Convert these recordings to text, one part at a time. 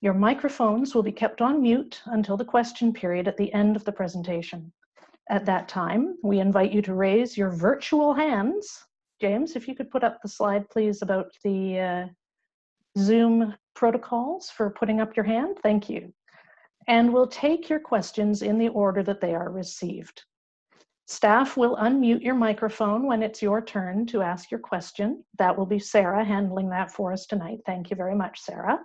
Your microphones will be kept on mute until the question period at the end of the presentation. At that time, we invite you to raise your virtual hands. James, if you could put up the slide, please, about the uh, Zoom protocols for putting up your hand. Thank you. And we'll take your questions in the order that they are received. Staff will unmute your microphone when it's your turn to ask your question. That will be Sarah handling that for us tonight. Thank you very much, Sarah.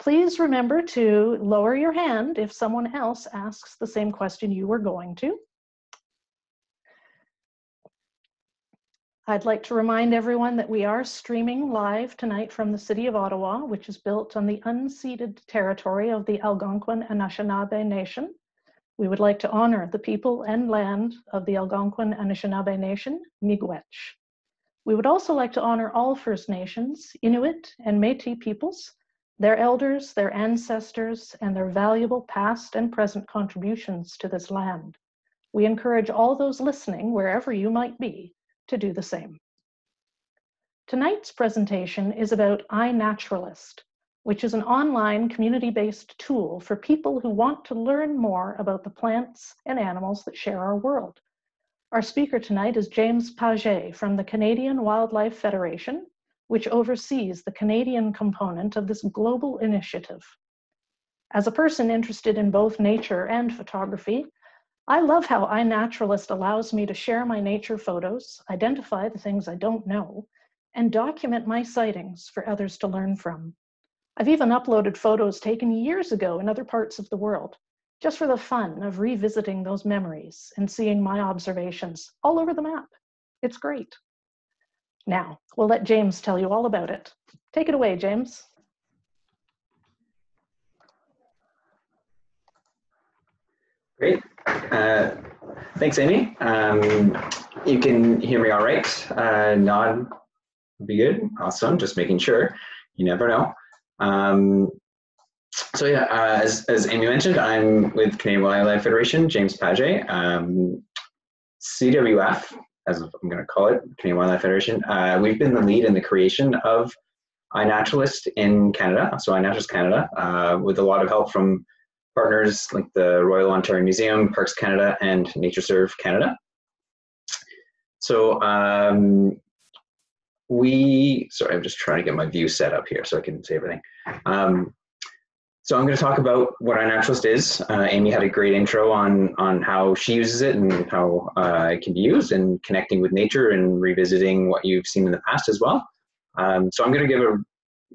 Please remember to lower your hand if someone else asks the same question you were going to. I'd like to remind everyone that we are streaming live tonight from the City of Ottawa, which is built on the unceded territory of the Algonquin Anishinaabe Nation. We would like to honor the people and land of the Algonquin Anishinaabe Nation, Miigwech. We would also like to honor all First Nations, Inuit, and Métis peoples, their elders, their ancestors, and their valuable past and present contributions to this land. We encourage all those listening, wherever you might be, to do the same. Tonight's presentation is about iNaturalist, which is an online community-based tool for people who want to learn more about the plants and animals that share our world. Our speaker tonight is James Pagé from the Canadian Wildlife Federation, which oversees the Canadian component of this global initiative. As a person interested in both nature and photography, I love how iNaturalist allows me to share my nature photos, identify the things I don't know, and document my sightings for others to learn from. I've even uploaded photos taken years ago in other parts of the world, just for the fun of revisiting those memories and seeing my observations all over the map. It's great. Now, we'll let James tell you all about it. Take it away, James. Great. Uh, thanks, Amy. Um, you can hear me all right. Uh, nod be good. Awesome. Just making sure. You never know. Um, so yeah, uh, as, as Amy mentioned, I'm with Canadian Wildlife Federation, James Pagé. Um, CWF, as I'm going to call it, Canadian Wildlife Federation. Uh, we've been the lead in the creation of iNaturalist in Canada, so iNaturalist Canada, uh, with a lot of help from partners like the Royal Ontario Museum, Parks Canada, and NatureServe Canada. So um, we, sorry, I'm just trying to get my view set up here so I can see everything. Um, so I'm going to talk about what iNaturalist is. Uh, Amy had a great intro on on how she uses it and how uh, it can be used and connecting with nature and revisiting what you've seen in the past as well. Um, so I'm going to give a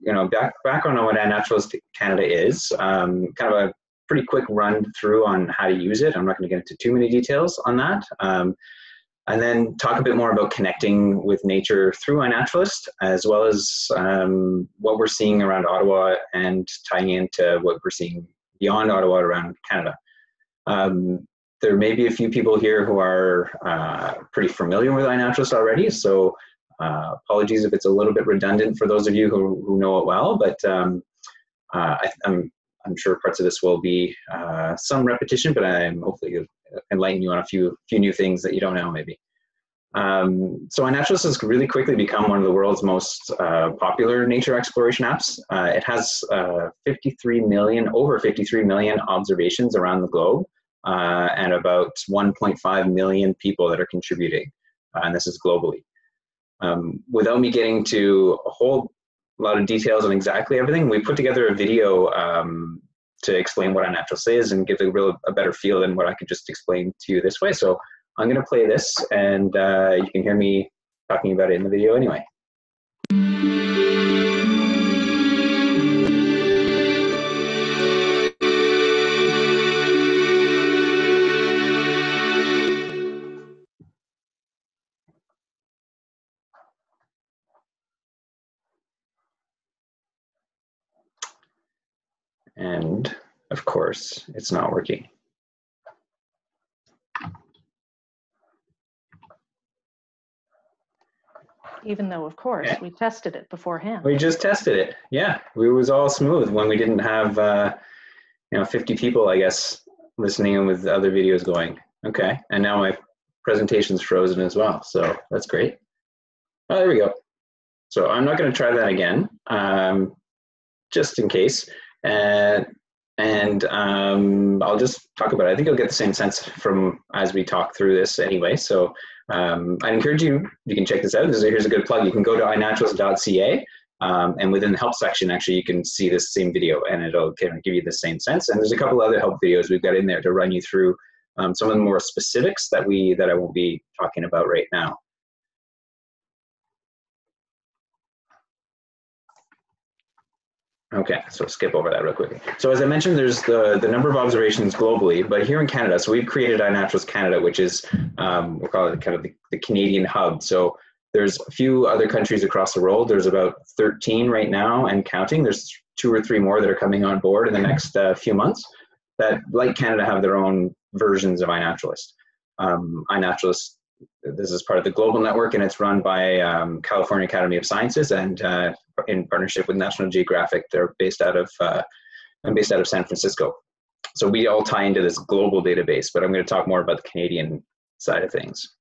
you know back, background on what iNaturalist Canada is, um, kind of a pretty quick run through on how to use it. I'm not going to get into too many details on that. Um, and then talk a bit more about connecting with nature through iNaturalist, as well as um, what we're seeing around Ottawa and tying into what we're seeing beyond Ottawa around Canada. Um, there may be a few people here who are uh, pretty familiar with iNaturalist already, so uh, apologies if it's a little bit redundant for those of you who, who know it well, but um, uh, I, am I'm sure parts of this will be uh, some repetition, but I'm hopefully enlighten you on a few few new things that you don't know maybe. Um, so iNaturalist has really quickly become one of the world's most uh, popular nature exploration apps. Uh, it has uh, 53 million, over 53 million observations around the globe, uh, and about 1.5 million people that are contributing, uh, and this is globally. Um, without me getting to a whole lot of details on exactly everything. We put together a video um, to explain what iNaturalist is and give a real a better feel than what I could just explain to you this way. So I'm going to play this, and uh, you can hear me talking about it in the video anyway. And of course, it's not working. Even though, of course, yeah. we tested it beforehand. We just tested it. Yeah, it was all smooth when we didn't have, uh, you know, 50 people, I guess, listening with other videos going. Okay, and now my presentation's frozen as well, so that's great. Oh, there we go. So I'm not going to try that again, um, just in case. And and um, I'll just talk about it. I think you'll get the same sense from as we talk through this anyway. So um, I encourage you, you can check this out. here's a good plug. You can go to inaturalist.ca um, and within the help section, actually, you can see this same video and it'll kind of give you the same sense. And there's a couple other help videos we've got in there to run you through um, some of the more specifics that we that I won't be talking about right now. Okay, so skip over that real quickly. So as I mentioned, there's the, the number of observations globally, but here in Canada, so we've created iNaturalist Canada, which is, um, we'll call it kind of the, the Canadian hub. So there's a few other countries across the world. There's about 13 right now and counting. There's two or three more that are coming on board in the next uh, few months that, like Canada, have their own versions of iNaturalist. Um, iNaturalist this is part of the global network and it's run by um, California Academy of Sciences and uh, in partnership with National Geographic. They're based out of, uh, I'm based out of San Francisco. So we all tie into this global database, but I'm going to talk more about the Canadian side of things.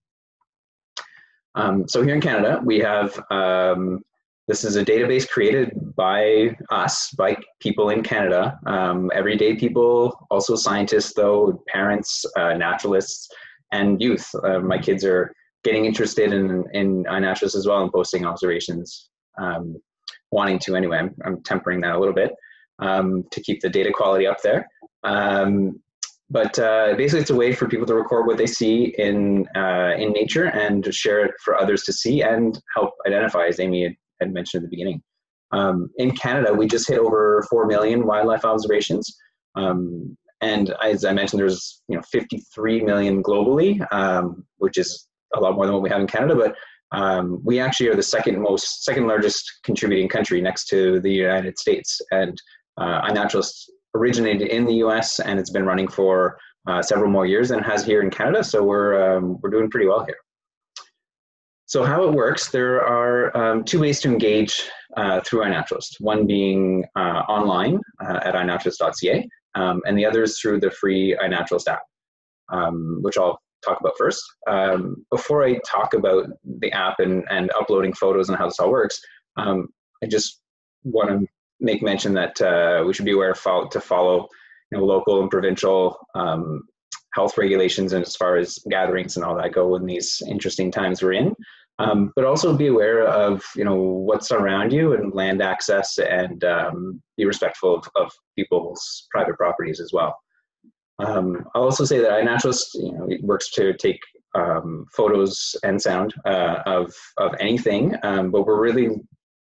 Um, so here in Canada, we have, um, this is a database created by us, by people in Canada, um, everyday people, also scientists though, parents, uh, naturalists, and youth. Uh, my kids are getting interested in in iNaturalist as well and posting observations, um, wanting to anyway. I'm, I'm, tempering that a little bit um, to keep the data quality up there. Um, but uh, basically, it's a way for people to record what they see in uh, in nature and share it for others to see and help identify, as Amy had, mentioned at the beginning. Um, in Canada, we just hit over four million wildlife observations. Um, and as I mentioned, there's you know 53 million globally, um, which is a lot more than what we have in Canada. But um, we actually are the second most, second largest contributing country next to the United States. And uh, iNaturalist originated in the U.S. and it's been running for uh, several more years and has here in Canada. So we're um, we're doing pretty well here. So how it works, there are um, two ways to engage uh, through iNaturalist. One being uh, online uh, at inaturalist.ca, um, and the other is through the free iNaturalist app, um, which I'll talk about first. Um, before I talk about the app and, and uploading photos and how this all works, um, I just want to make mention that uh, we should be aware of follow, to follow you know, local and provincial um, health regulations and as far as gatherings and all that go in these interesting times we're in. Um, but also be aware of you know what's around you and land access and um, be respectful of, of, people's private properties as well. Um, I'll also say that iNaturalist you know, works to take um, photos and sound uh, of, of anything, um, but we're really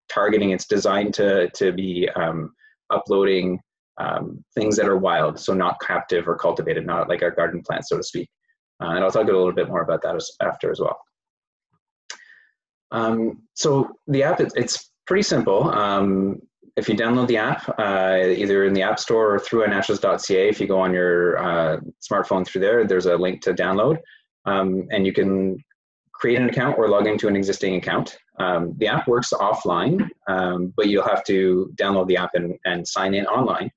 targeting, it's designed to, to be um, uploading things that are wild, so not captive or cultivated, not like our garden plants, so to speak. Uh, and I'll talk a little bit more about that as, after as well. Um, so the app, it, it's pretty simple. Um, if you download the app, uh, either in the App Store or through inaturalist.ca, if you go on your uh, smartphone through there, there's a link to download. Um, and you can create an account or log into an existing account. Um, the app works offline, um, but you'll have to download the app and, and sign in online.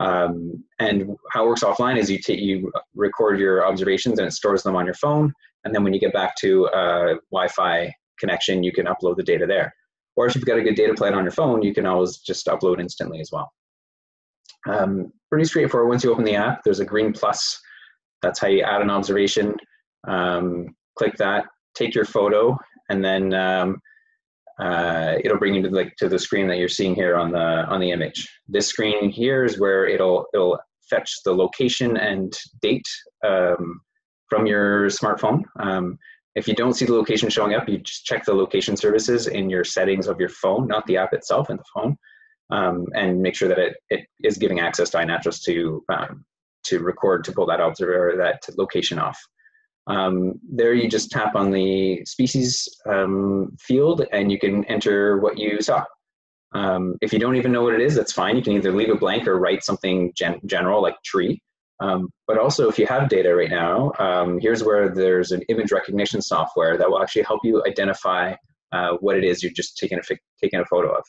Um, and how it works offline is you, you record your observations and it stores them on your phone. And then when you get back to uh, Wi Fi connection, you can upload the data there. Or if you've got a good data plan on your phone, you can always just upload instantly as well. Um, pretty straightforward. Once you open the app, there's a green plus. That's how you add an observation. Um, click that, take your photo, and then um, uh, it'll bring you to the, to the screen that you're seeing here on the on the image. This screen here is where it'll it'll fetch the location and date um, from your smartphone. Um, if you don't see the location showing up, you just check the location services in your settings of your phone, not the app itself in the phone, um, and make sure that it, it is giving access to iNaturalist to um, to record to pull that observer that location off. Um, there you just tap on the species um, field and you can enter what you saw. Um, if you don't even know what it is, that's fine. You can either leave it blank or write something gen general like tree. Um, but also, if you have data right now, um, here's where there's an image recognition software that will actually help you identify uh, what it is you're just taking a, taking a photo of.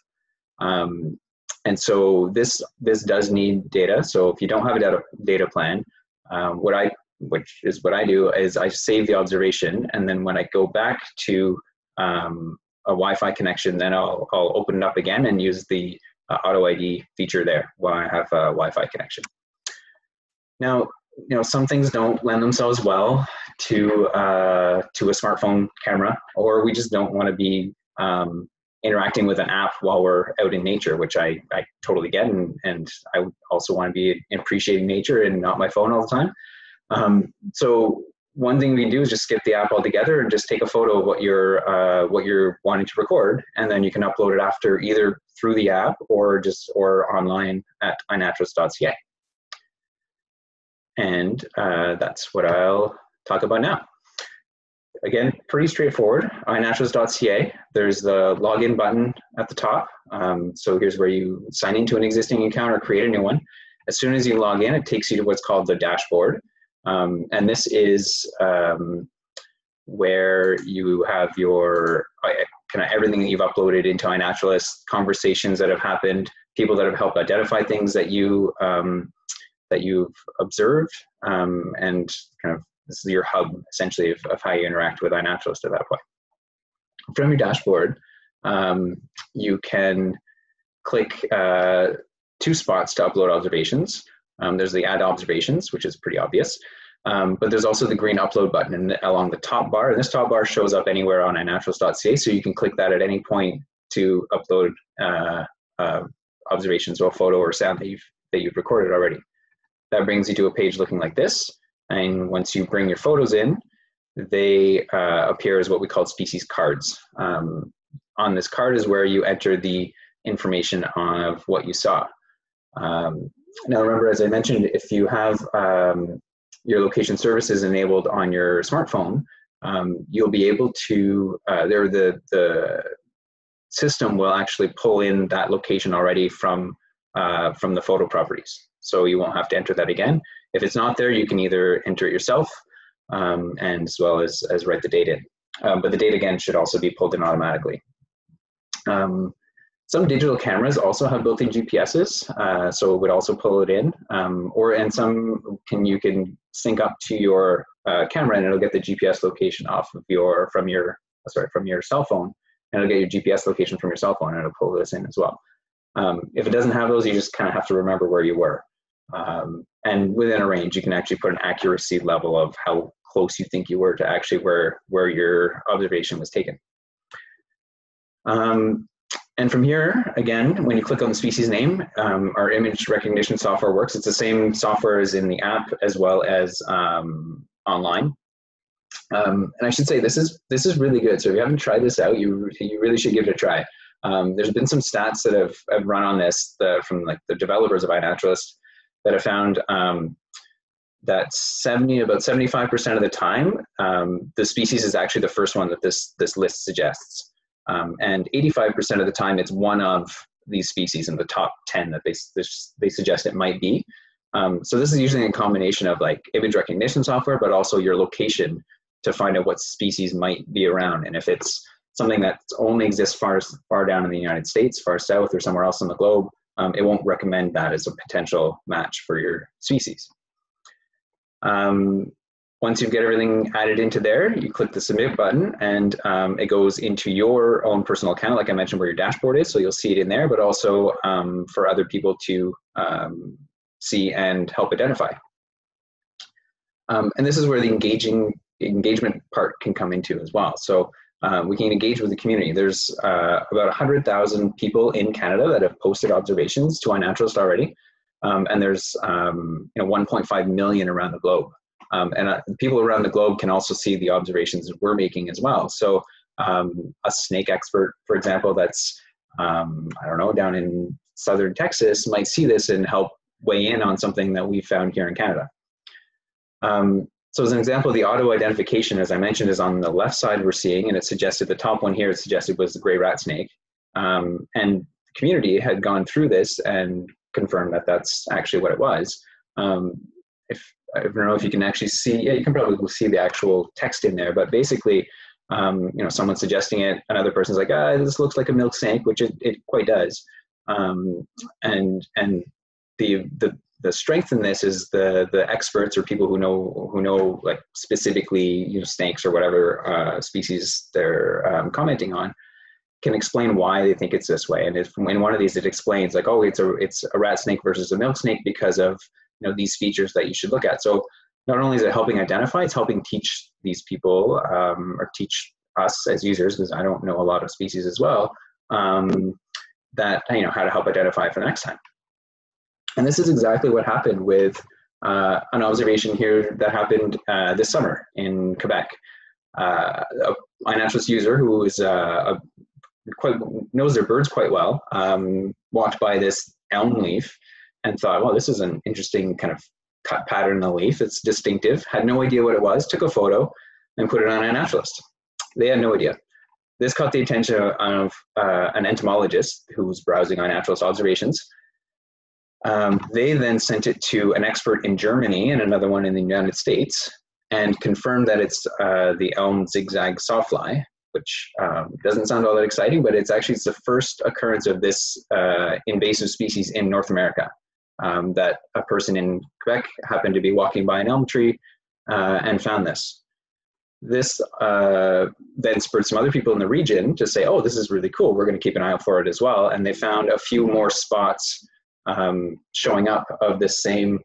Um, and so this this does need data. So if you don't have a data, data plan, um, what I which is what I do is I save the observation, and then when I go back to um, a Wi-Fi connection, then I'll, I'll open it up again and use the uh, auto ID feature there while I have a Wi-Fi connection. Now, you know, some things don't lend themselves well to uh, to a smartphone camera, or we just don't want to be um, interacting with an app while we're out in nature, which I, I totally get, and, and I also want to be appreciating nature and not my phone all the time. Um, so one thing we can do is just skip the app altogether and just take a photo of what you're uh, what you're wanting to record, and then you can upload it after either through the app or just or online at iNaturalist.ca. And uh, that's what I'll talk about now. Again, pretty straightforward. iNaturalist.ca. There's the login button at the top. Um, so here's where you sign into an existing account or create a new one. As soon as you log in, it takes you to what's called the dashboard. Um, and this is um, where you have your uh, kind of everything that you've uploaded into iNaturalist, conversations that have happened, people that have helped identify things that you um, that you've observed, um, and kind of this is your hub essentially of, of how you interact with iNaturalist at that point. From your dashboard, um, you can click uh, two spots to upload observations. Um, there's the add observations, which is pretty obvious. Um, but there's also the green upload button and along the top bar. And this top bar shows up anywhere on iNaturalist.ca, so you can click that at any point to upload uh, uh, observations or a photo or sound that you've, that you've recorded already. That brings you to a page looking like this. And once you bring your photos in, they uh, appear as what we call species cards. Um, on this card is where you enter the information of what you saw. Um, now remember, as I mentioned, if you have um, your location services enabled on your smartphone, um, you'll be able to, uh, there the, the system will actually pull in that location already from, uh, from the photo properties. So you won't have to enter that again. If it's not there, you can either enter it yourself um, and as well as, as write the date in. Um, but the date again should also be pulled in automatically. Um, some digital cameras also have built-in GPSs, uh, so it would also pull it in. Um, or and some can you can sync up to your uh, camera and it'll get the GPS location off of your from your sorry from your cell phone, and it'll get your GPS location from your cell phone and it'll pull this in as well. Um, if it doesn't have those, you just kind of have to remember where you were. Um, and within a range, you can actually put an accuracy level of how close you think you were to actually where where your observation was taken. Um, and from here, again, when you click on the species name, um, our image recognition software works. It's the same software as in the app as well as um, online. Um, and I should say this is this is really good. So if you haven't tried this out, you you really should give it a try. Um, there's been some stats that have, have run on this the, from like the developers of iNaturalist that I found um, that 70 about 75% of the time um, the species is actually the first one that this this list suggests. Um, and 85% of the time, it's one of these species in the top 10 that they, they suggest it might be. Um, so this is usually a combination of like image recognition software, but also your location to find out what species might be around. And if it's something that only exists far, far down in the United States, far south, or somewhere else on the globe, um, it won't recommend that as a potential match for your species. Um, once you get everything added into there, you click the submit button and um, it goes into your own personal account, like I mentioned, where your dashboard is. So you'll see it in there, but also um, for other people to um, see and help identify. Um, and this is where the engaging engagement part can come into as well. So uh, we can engage with the community. There's uh, about 100,000 people in Canada that have posted observations to iNaturalist already. Um, and there's um, you know 1.5 million around the globe. Um, and uh, people around the globe can also see the observations that we're making as well. So um, a snake expert, for example, that's, um, I don't know, down in southern Texas might see this and help weigh in on something that we found here in Canada. Um, so as an example, the auto identification, as I mentioned, is on the left side we're seeing, and it suggested the top one here, it suggested was the gray rat snake. Um, and the community had gone through this and confirmed that that's actually what it was. Um, if I don't know if you can actually see, yeah, you can probably see the actual text in there, but basically, um, you know, someone suggesting it, another person's like, ah, this looks like a milk snake, which it, it quite does. Um, and and the, the the strength in this is the the experts or people who know who know like specifically you know snakes or whatever uh, species they're um, commenting on can explain why they think it's this way. And if, in one of these, it explains like, oh, it's a it's a rat snake versus a milk snake because of you know these features that you should look at. So not only is it helping identify, it's helping teach these people um, or teach us as users, because I don't know a lot of species as well, um, that you know how to help identify for the next time. And this is exactly what happened with uh, an observation here that happened uh, this summer in Quebec. Uh, a iNaturalist user who is uh, a, quite knows their birds quite well um, walked by this elm leaf and thought, well, this is an interesting kind of cut pattern in the leaf. It's distinctive. Had no idea what it was. Took a photo and put it on iNaturalist. They had no idea. This caught the attention of uh, an entomologist who was browsing iNaturalist observations. Um, they then sent it to an expert in Germany and another one in the United States and confirmed that it's uh, the elm zigzag sawfly, which um, doesn't sound all that exciting, but it's actually it's the first occurrence of this uh, invasive species in North America. Um, that a person in Quebec happened to be walking by an elm tree uh, and found this. This uh, then spurred some other people in the region to say, "Oh, this is really cool. We're going to keep an eye out for it as well." And they found a few more spots um, showing up of the same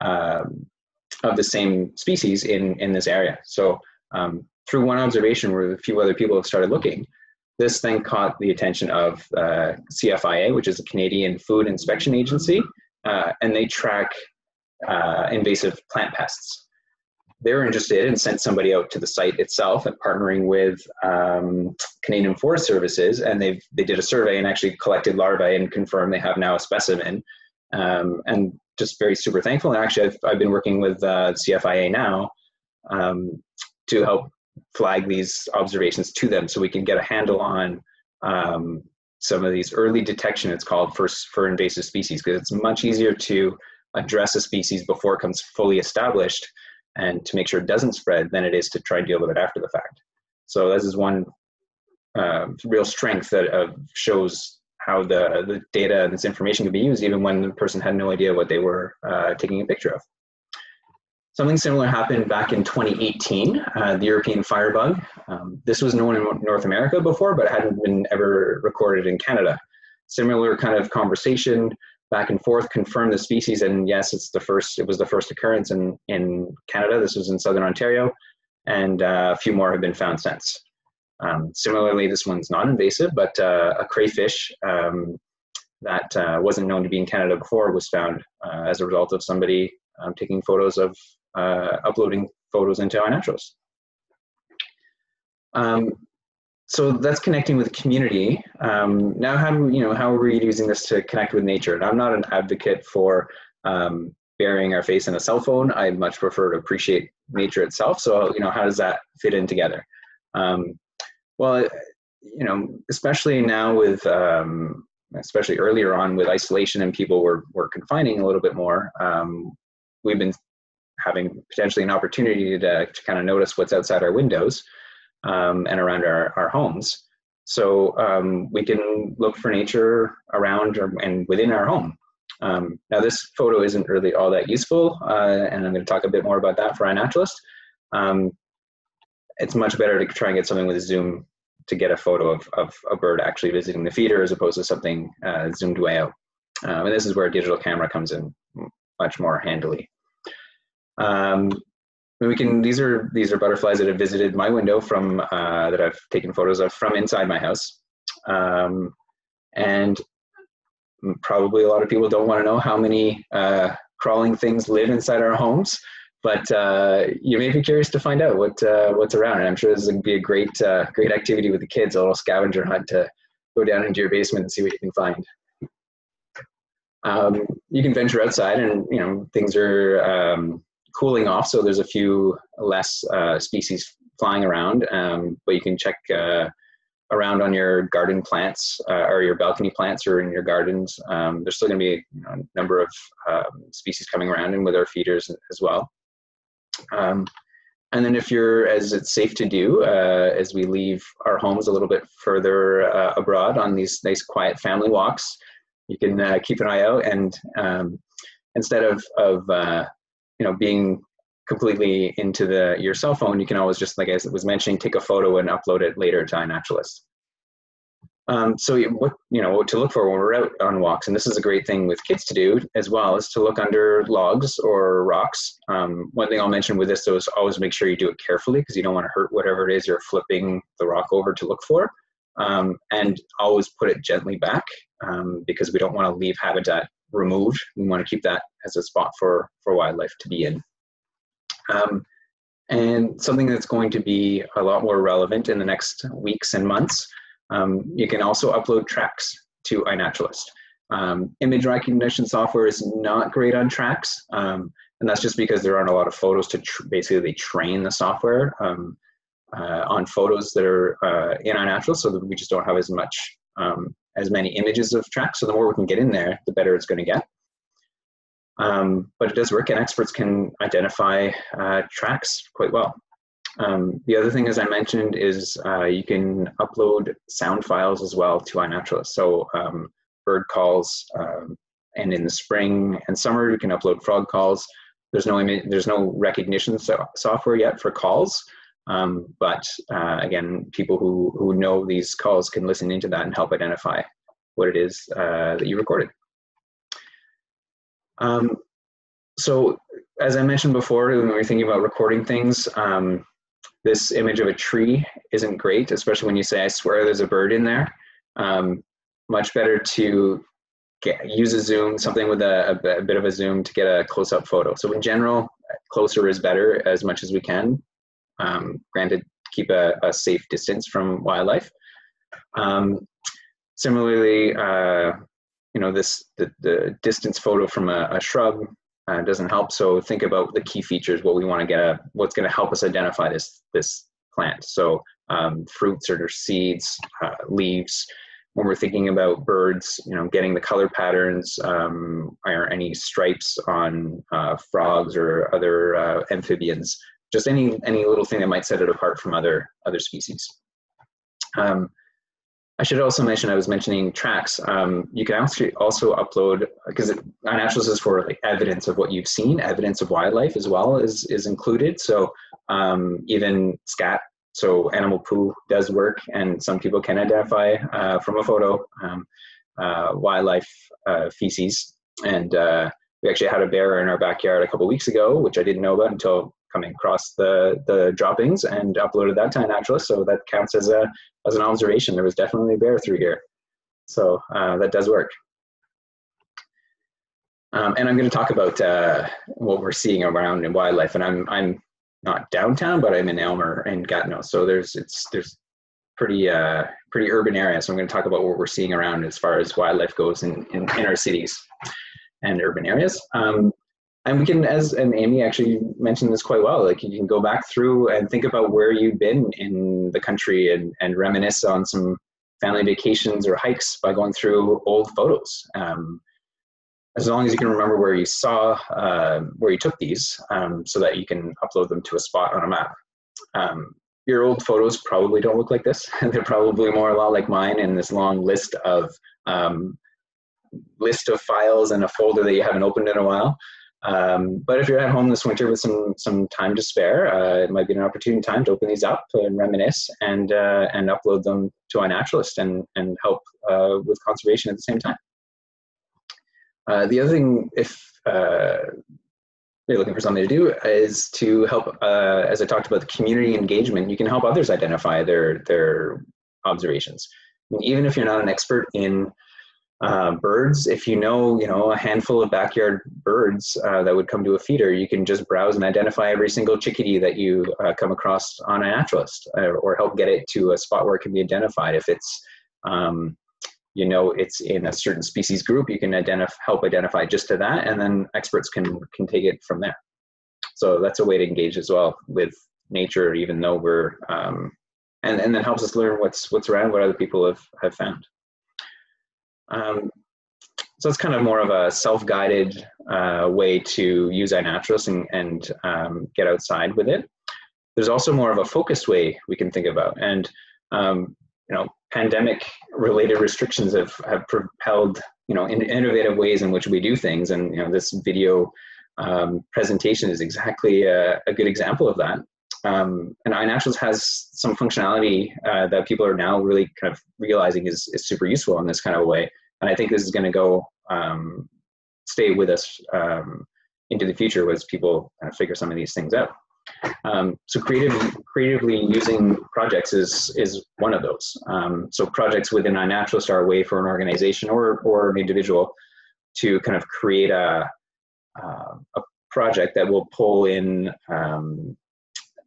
um, of the same species in in this area. So um, through one observation, where a few other people have started looking, this thing caught the attention of uh, CFIA, which is a Canadian Food Inspection Agency, uh, and they track uh, invasive plant pests. They were interested and sent somebody out to the site itself and partnering with um, Canadian Forest Services, and they they did a survey and actually collected larvae and confirmed they have now a specimen. Um, and just very super thankful. And actually, I've, I've been working with uh, CFIA now um, to help flag these observations to them so we can get a handle on um, some of these early detection, it's called, for, for invasive species, because it's much easier to address a species before it comes fully established and to make sure it doesn't spread than it is to try and deal with it after the fact. So this is one uh, real strength that uh, shows how the, the data and this information can be used even when the person had no idea what they were uh, taking a picture of. Something similar happened back in 2018, uh, the European firebug. Um, this was known in North America before, but hadn't been ever recorded in Canada. Similar kind of conversation, back and forth, confirmed the species, and yes, it's the first. It was the first occurrence in in Canada. This was in southern Ontario, and uh, a few more have been found since. Um, similarly, this one's non-invasive, but uh, a crayfish um, that uh, wasn't known to be in Canada before was found uh, as a result of somebody um, taking photos of uh, uploading photos into iNaturalist. Um, so that's connecting with community. Um, now, how do you know how are we using this to connect with nature? And I'm not an advocate for um, burying our face in a cell phone. I much prefer to appreciate nature itself. So you know, how does that fit in together? Um, well, you know, especially now with, um, especially earlier on with isolation and people were, were confining a little bit more, um, we've been having potentially an opportunity to, to kind of notice what's outside our windows um, and around our, our homes. So um, we can look for nature around or, and within our home. Um, now this photo isn't really all that useful, uh, and I'm going to talk a bit more about that for iNaturalist. Um, it's much better to try and get something with zoom to get a photo of, of a bird actually visiting the feeder as opposed to something uh, zoomed way out. Um, and this is where a digital camera comes in much more handily. Um, we can. These are these are butterflies that have visited my window from uh, that I've taken photos of from inside my house, um, and probably a lot of people don't want to know how many uh, crawling things live inside our homes but uh, you may be curious to find out what uh, what's around. And I'm sure this to be a great uh, great activity with the kids, a little scavenger hunt to go down into your basement and see what you can find. Um, you can venture outside, and you know things are um, cooling off, so there's a few less uh, species flying around. Um, but you can check uh, around on your garden plants uh, or your balcony plants or in your gardens. Um, there's still going to be you know, a number of um, species coming around, and with our feeders as well. Um, and then if you're, as it's safe to do, uh, as we leave our homes a little bit further uh, abroad on these nice quiet family walks, you can uh, keep an eye out and um, instead of, of you know, being completely into the your cell phone, you can always just, like I was mentioning, take a photo and upload it later to iNaturalist. Um, so what you know what to look for when we're out on walks, and this is a great thing with kids to do as well, is to look under logs or rocks. Um, one thing I'll mention with this though is always make sure you do it carefully because you don't want to hurt whatever it is you're flipping the rock over to look for, um, and always put it gently back um, because we don't want to leave habitat removed. We want to keep that as a spot for for wildlife to be in. Um, and something that's going to be a lot more relevant in the next weeks and months um, you can also upload tracks to iNaturalist. Um, image recognition software is not great on tracks, um, and that's just because there aren't a lot of photos to tr basically train the software um, uh, on photos that are uh, in iNaturalist, so that we just don't have as much um, as many images of tracks. So the more we can get in there, the better it's going to get. Um, but it does work, and experts can identify uh, tracks quite well. Um, the other thing, as I mentioned, is uh, you can upload sound files as well to iNaturalist. So um, bird calls, um, and in the spring and summer, you can upload frog calls. There's no there's no recognition so software yet for calls, um, but uh, again, people who who know these calls can listen into that and help identify what it is uh, that you recorded. Um, so as I mentioned before, when we are thinking about recording things, um, this image of a tree isn't great, especially when you say, I swear there's a bird in there. Um, much better to get, use a zoom, something with a, a, a bit of a zoom to get a close-up photo. So in general, closer is better as much as we can. Um, granted, keep a, a, safe distance from wildlife. Um, similarly, uh, you know, this the, the distance photo from a, a shrub uh, doesn't help. So think about the key features, what we want to get at, what's going to help us identify this this plant. So um, fruits or seeds, uh, leaves. When we're thinking about birds, you know, getting the color patterns, um, are any stripes on uh, frogs or other uh, amphibians. Just any any little thing that might set it apart from other other species. Um, I should also mention, I was mentioning tracks. Um, you can actually also upload, because iNaturalist is for like evidence of what you've seen, evidence of wildlife as well is, is included. So um, even scat, so animal poo does work and some people can identify uh, from a photo um, uh, wildlife uh, feces. And uh, we actually had a bear in our backyard a couple weeks ago, which I didn't know about until coming across the the droppings and uploaded that to iNaturalist. So that counts as a as an observation. There was definitely a bear through here. So uh, that does work. Um, and I'm going to talk about uh, what we're seeing around in wildlife. And I'm I'm not downtown, but I'm in Aylmer and Gatineau. So there's it's there's pretty uh, pretty urban area. So I'm going to talk about what we're seeing around as far as wildlife goes in in, in our cities and urban areas. Um, and we can as and amy actually mentioned this quite well like you can go back through and think about where you've been in the country and, and reminisce on some family vacations or hikes by going through old photos. Um, as long as you can remember where you saw uh, where you took these um, so that you can upload them to a spot on a map. Um, your old photos probably don't look like this. They're probably more a lot like mine in this long list of um, list of files in a folder that you haven't opened in a while um, but if you're at home this winter with some some time to spare, uh, it might be an opportune time to open these up and reminisce and uh, and upload them to iNaturalist and and help uh, with conservation at the same time. Uh, the other thing, if uh, you're looking for something to do, is to help. Uh, as I talked about the community engagement, you can help others identify their their observations. Even if you're not an expert in uh, birds, if you know, you know, a handful of backyard birds uh, that would come to a feeder, you can just browse and identify every single chickadee that you uh, come across on iNaturalist, or help get it to a spot where it can be identified. If it's, um, you know, it's in a certain species group, you can help identify just to that, and then experts can can take it from there. So that's a way to engage as well with nature, even though we're, um, and and then helps us learn what's what's around, what other people have have found. Um, so it's kind of more of a self-guided uh, way to use iNaturalist and, and um, get outside with it. There's also more of a focused way we can think about. And, um, you know, pandemic-related restrictions have, have propelled, you know, in innovative ways in which we do things. And, you know, this video um, presentation is exactly a, a, good example of that. Um, and iNaturalist has some functionality uh, that people are now really kind of realizing is, is super useful in this kind of a way. And I think this is going to go um, stay with us um, into the future as people kind of figure some of these things out. Um, so creative, creatively using projects is is one of those. Um, so projects within iNaturalist are a way for an organization or or an individual to kind of create a uh, a project that will pull in um,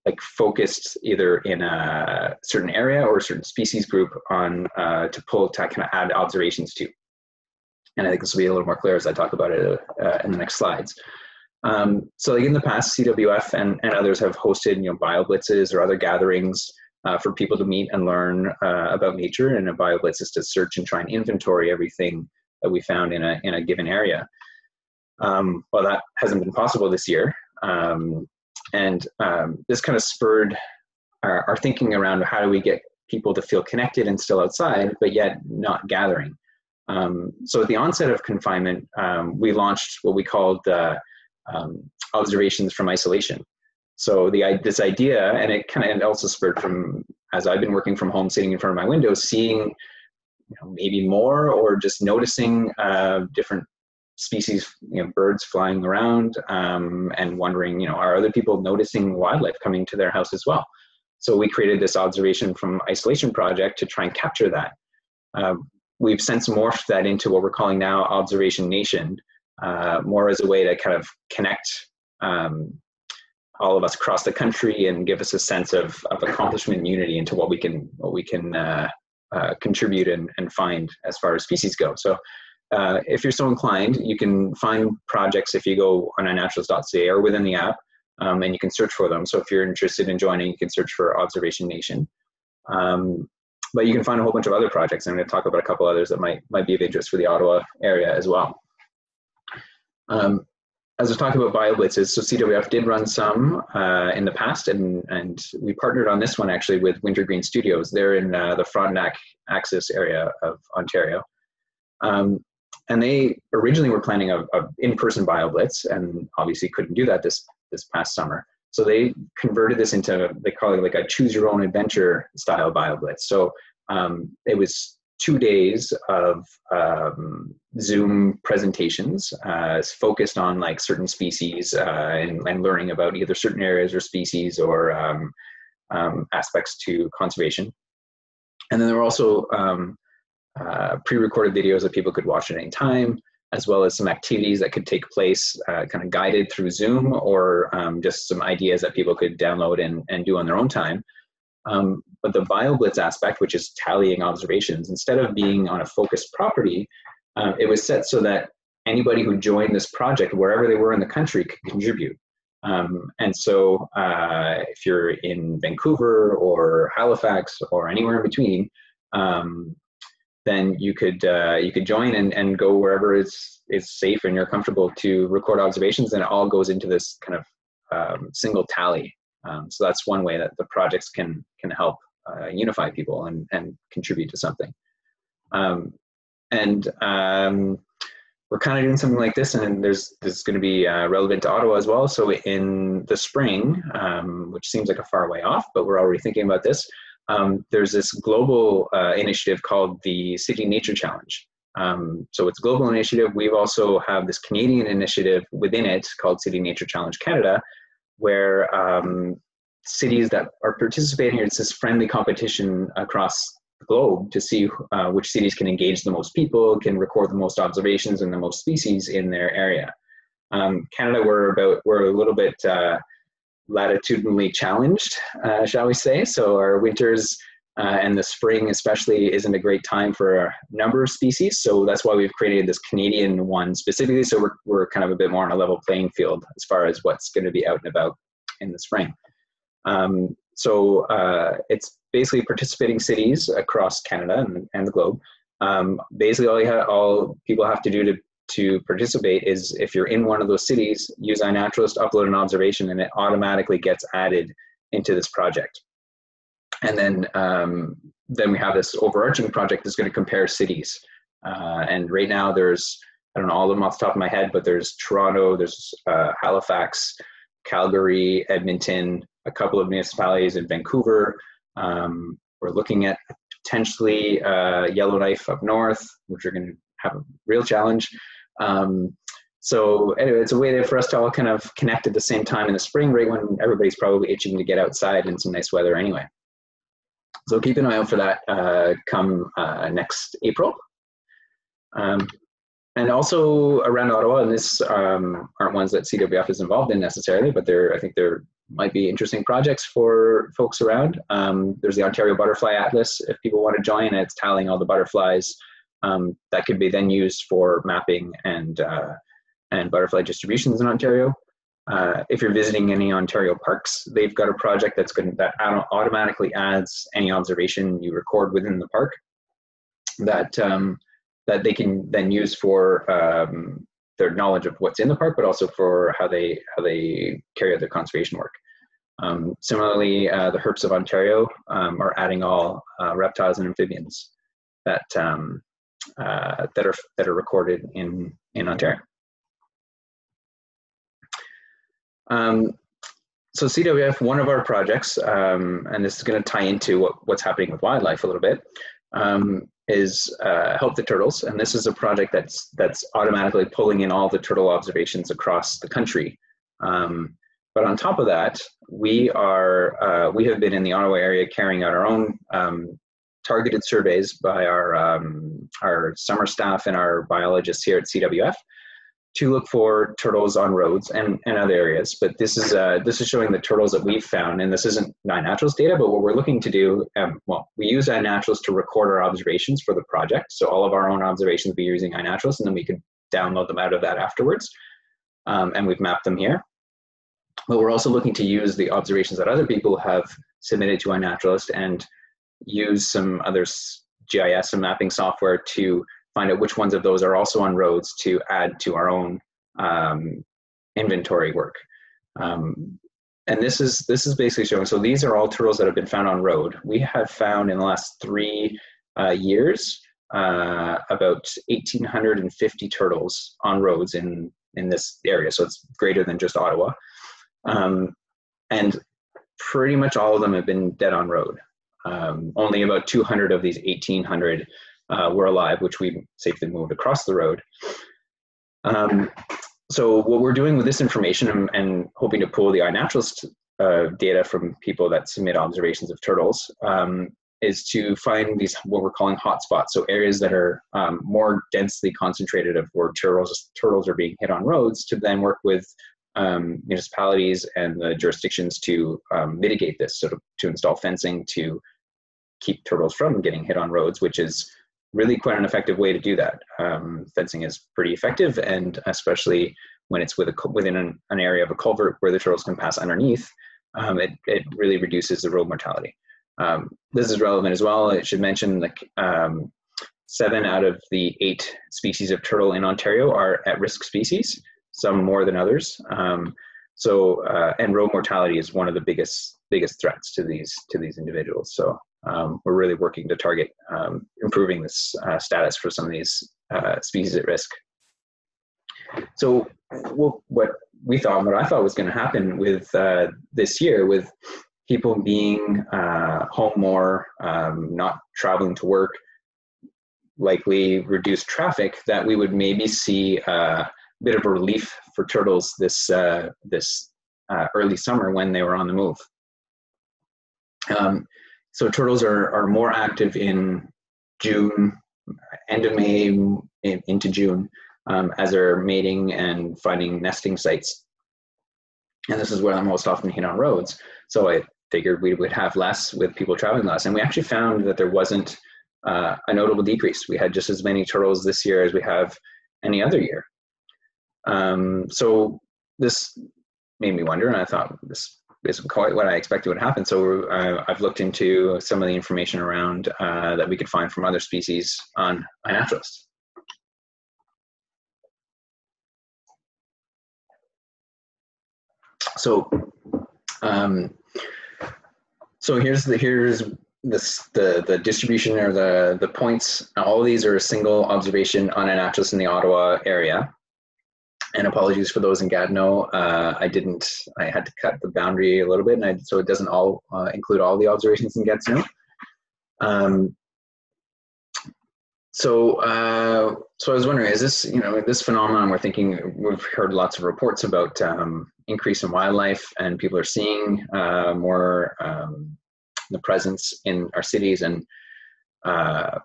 like focused either in a certain area or a certain species group on uh, to pull to kind of add observations to. And I think this will be a little more clear as I talk about it uh, in the next slides. Um, so like in the past, CWF and, and others have hosted you know bioblitzes or other gatherings uh, for people to meet and learn uh, about nature. And a bioblitz is to search and try and inventory everything that we found in a in a given area. Um, well, that hasn't been possible this year, um, and um, this kind of spurred our, our thinking around how do we get people to feel connected and still outside, but yet not gathering. Um, so at the onset of confinement, um, we launched what we called the um, observations from isolation. So the this idea, and it kind of also spurred from as I've been working from home, sitting in front of my window, seeing you know, maybe more, or just noticing uh, different species, you know, birds flying around, um, and wondering, you know, are other people noticing wildlife coming to their house as well? So we created this observation from isolation project to try and capture that. Uh, we've since morphed that into what we're calling now Observation Nation, uh, more as a way to kind of connect um, all of us across the country and give us a sense of, of accomplishment and unity into what we can what we can uh, uh, contribute and, and find as far as species go. So uh, if you're so inclined, you can find projects if you go on iNaturalist.ca or within the app, um, and you can search for them. So if you're interested in joining, you can search for Observation Nation. Um, but you can find a whole bunch of other projects. I'm going to talk about a couple others that might might be of interest for the Ottawa area as well. Um, as I was talking about BioBlitzes, so CWF did run some uh, in the past, and, and we partnered on this one actually with Wintergreen Studios. They're in uh, the Frontenac Axis area of Ontario. Um, and they originally were planning a, a, in-person BioBlitz, and obviously couldn't do that this, this past summer. So they converted this into, they call it like a choose your own adventure style BioBlitz. So um, it was two days of um, Zoom presentations uh, focused on like certain species uh, and, and, learning about either certain areas or species or um, um, aspects to conservation. And then there were also um, uh, pre-recorded videos that people could watch at any time, as well as some activities that could take place uh, kind of guided through Zoom or um, just some ideas that people could download and, and do on their own time. Um, but the BioBlitz aspect, which is tallying observations, instead of being on a focused property, uh, it was set so that anybody who joined this project, wherever they were in the country, could contribute. Um, and so uh, if you're in Vancouver or Halifax or anywhere in between, um, then you could uh, you could join and, and go wherever is is safe and you're comfortable to record observations and it all goes into this kind of um, single tally um, so that's one way that the projects can can help uh, unify people and, and contribute to something. Um, and um, we're kind of doing something like this, and there's this is going to be uh, relevant to Ottawa as well. So in the spring, um, which seems like a far way off, but we're already thinking about this. Um, there's this global uh, initiative called the City Nature Challenge. Um, so it's a global initiative. We've also have this Canadian initiative within it called City Nature Challenge Canada, where um, cities that are participating here, it's this friendly competition across the globe to see uh, which cities can engage the most people, can record the most observations and the most species in their area. Um, Canada, we're about we're a little bit uh, latitudinally challenged, uh, shall we say? So our winters uh, and the spring especially isn't a great time for a number of species. So that's why we've created this Canadian one specifically. So we're, we're kind of a bit more on a level playing field as far as what's going to be out and about in the spring. Um, so uh, it's basically participating cities across Canada and, and the globe. Um, basically, all, have, all people have to do to, to participate is if you're in one of those cities, use iNaturalist, upload an observation, and it automatically gets added into this project and then um, then we have this overarching project that's going to compare cities. Uh, and right now there's I don't know all of them off the top of my head, but there's Toronto, there's uh, Halifax, Calgary, Edmonton, a couple of municipalities in Vancouver. Um, we're looking at potentially uh, Yellowknife up north, which are going to have a real challenge. Um, so anyway, it's a way there for us to all kind of connect at the same time in the spring, right when everybody's probably itching to get outside in some nice weather anyway. So keep an eye out for that uh, come uh, next April. Um, and also around Ottawa, and this um, aren't ones that CWF is involved in necessarily, but there I think there might be interesting projects for folks around. Um, there's the Ontario Butterfly Atlas if people want to join. It's tallying all the butterflies um, that could be then used for mapping and uh, and butterfly distributions in Ontario. Uh, if you're visiting any Ontario parks, they've got a project that's going that automatically adds any observation you record within the park that um, that they can then use for um, their knowledge of what's in the park, but also for how they how they carry out their conservation work. Um, similarly, uh, the Herps of Ontario um, are adding all uh, reptiles and amphibians that um, uh, that are that are recorded in in Ontario. Um, so CWF, one of our projects, um, and this is going to tie into what, what's happening with wildlife a little bit, um, is uh, Help the Turtles, and this is a project that's that's automatically pulling in all the turtle observations across the country. Um, but on top of that, we are uh, we have been in the Ottawa area carrying out our own um, targeted surveys by our um, our summer staff and our biologists here at CWF to look for turtles on roads and, and other areas. But this is uh, this is showing the turtles that we've found, and this isn't iNaturalist data. But what we're looking to do, um, well, we use iNaturalist to record our observations for the project. So all of our own observations we are using iNaturalist, and then we could download them out of that afterwards. Um, and we've mapped them here. But we're also looking to use the observations that other people have submitted to iNaturalist and use some other GIS and mapping software to find out which ones of those are also on roads to add to our own um, inventory work. Um, and this is this is basically showing. So these are all turtles that have been found on road. We have found in the last three uh, years uh, about 1,850 turtles on roads in in this area. So it's greater than just Ottawa, um, and pretty much all of them have been dead on road. Um, only about 200 of these 1,800 uh, were alive, which we safely moved across the road. Um, so what we're doing with this information and, and hoping to pull the iNaturalist uh, data from people that submit observations of turtles um, is to find these what we're calling hotspots, so areas that are um, more densely concentrated of where turtles turtles are being hit on roads, to then work with um, municipalities and the jurisdictions to um, mitigate this, so to, to install fencing to keep turtles from getting hit on roads, which is really quite an effective way to do that. Um, fencing is pretty effective, and especially when it's with a, within an, an, area of a culvert where the turtles can pass underneath, um, it, it really reduces the road mortality. Um, this is relevant as well. It should mention that um, seven out of the eight species of turtle in Ontario are at-risk species, some more than others. Um, so, uh, and road mortality is one of the biggest biggest threats to these to these individuals. So, um, we're really working to target um, improving this uh, status for some of these uh, species at risk. So what we thought, what I thought was going to happen with uh, this year, with people being uh, home more, um, not traveling to work, likely reduced traffic, that we would maybe see a bit of a relief for turtles this uh, this uh, early summer when they were on the move. So turtles are, are more active in June, end of May in, into June, um, as they're mating and finding nesting sites. And this is where I'm most often hit on roads. So I figured we would have less with people traveling less. And we actually found that there wasn't uh, a notable decrease. We had just as many turtles this year as we have any other year. Um, so this made me wonder, and I thought this is quite what I expected would happen. So uh, I've looked into some of the information around uh, that we could find from other species on iNaturalist. So, um, so here's the here's this the the distribution or the the points. All of these are a single observation on iNaturalist in the Ottawa area. And apologies for those in Gatineau. Uh, I didn't, I had to cut the boundary a little bit, and I, so it doesn't all uh, include all the observations in Gatineau. Um, so, uh, so I was wondering, is this, you know, this phenomenon we're thinking, we've heard lots of reports about um, increase in wildlife and people are seeing uh, more um, the presence in our cities and uh,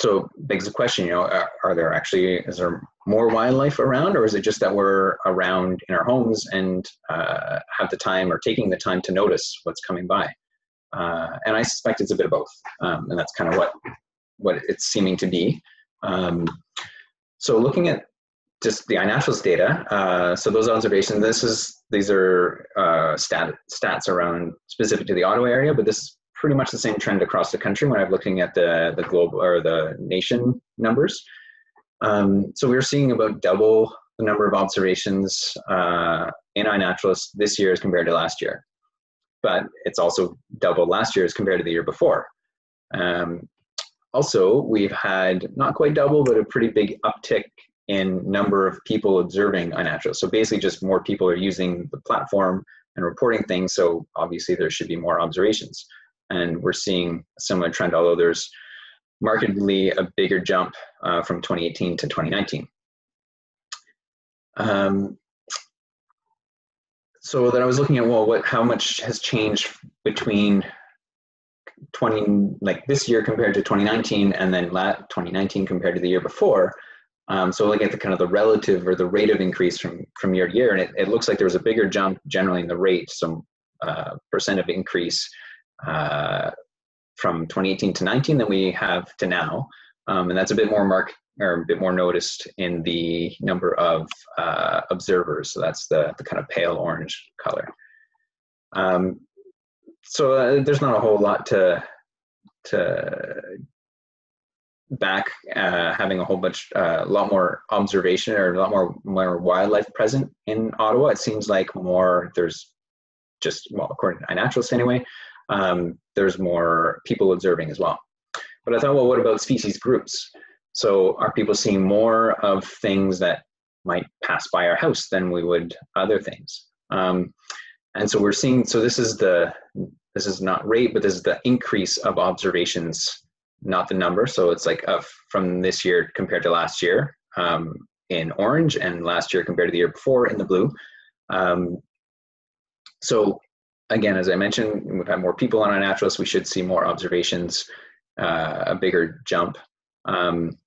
so begs the question, you know, are, are, there actually, is there more wildlife around or is it just that we're around in our homes and uh, have the time or taking the time to notice what's coming by? Uh, and I suspect it's a bit of both. Um, and that's kind of what what it's seeming to be. Um, so looking at just the iNaturalist data, uh, so those observations, this is these are uh, stat, stats around specific to the Ottawa area, but this is pretty much the same trend across the country when I'm looking at the the global or the nation numbers. Um, so we're seeing about double the number of observations uh, in iNaturalist this year as compared to last year, but it's also double last year as compared to the year before. Um, also, we've had not quite double, but a pretty big uptick in number of people observing iNaturalist. So basically, just more people are using the platform and reporting things. So obviously, there should be more observations. And we're seeing a similar trend, although there's markedly a bigger jump uh, from 2018 to 2019. Um, so then I was looking at well, what how much has changed between 20 like this year compared to 2019 and then 2019 compared to the year before um, so looking at the kind of the relative or the rate of increase from from year to year and it, it looks like there was a bigger jump generally in the rate some uh, percent of increase uh, from 2018 to 19 than we have to now um, and that's a bit more mark or a bit more noticed in the number of uh, observers so that's the, the kind of pale orange color um, so uh, there's not a whole lot to to back uh, having a whole bunch uh, a lot more observation or a lot more more wildlife present in Ottawa. It seems like more there's just well according to iNaturalist anyway. Um, there's more people observing as well. But I thought, well, what about species groups? So are people seeing more of things that might pass by our house than we would other things? Um, and so we're seeing, so this is the, this is not rate, but this is the increase of observations, not the number. So it's like uh, from this year compared to last year um, in orange and last year compared to the year before in the blue. Um, so again, as I mentioned, we've had more people on iNaturalist. We should see more observations, uh, a bigger jump. Um,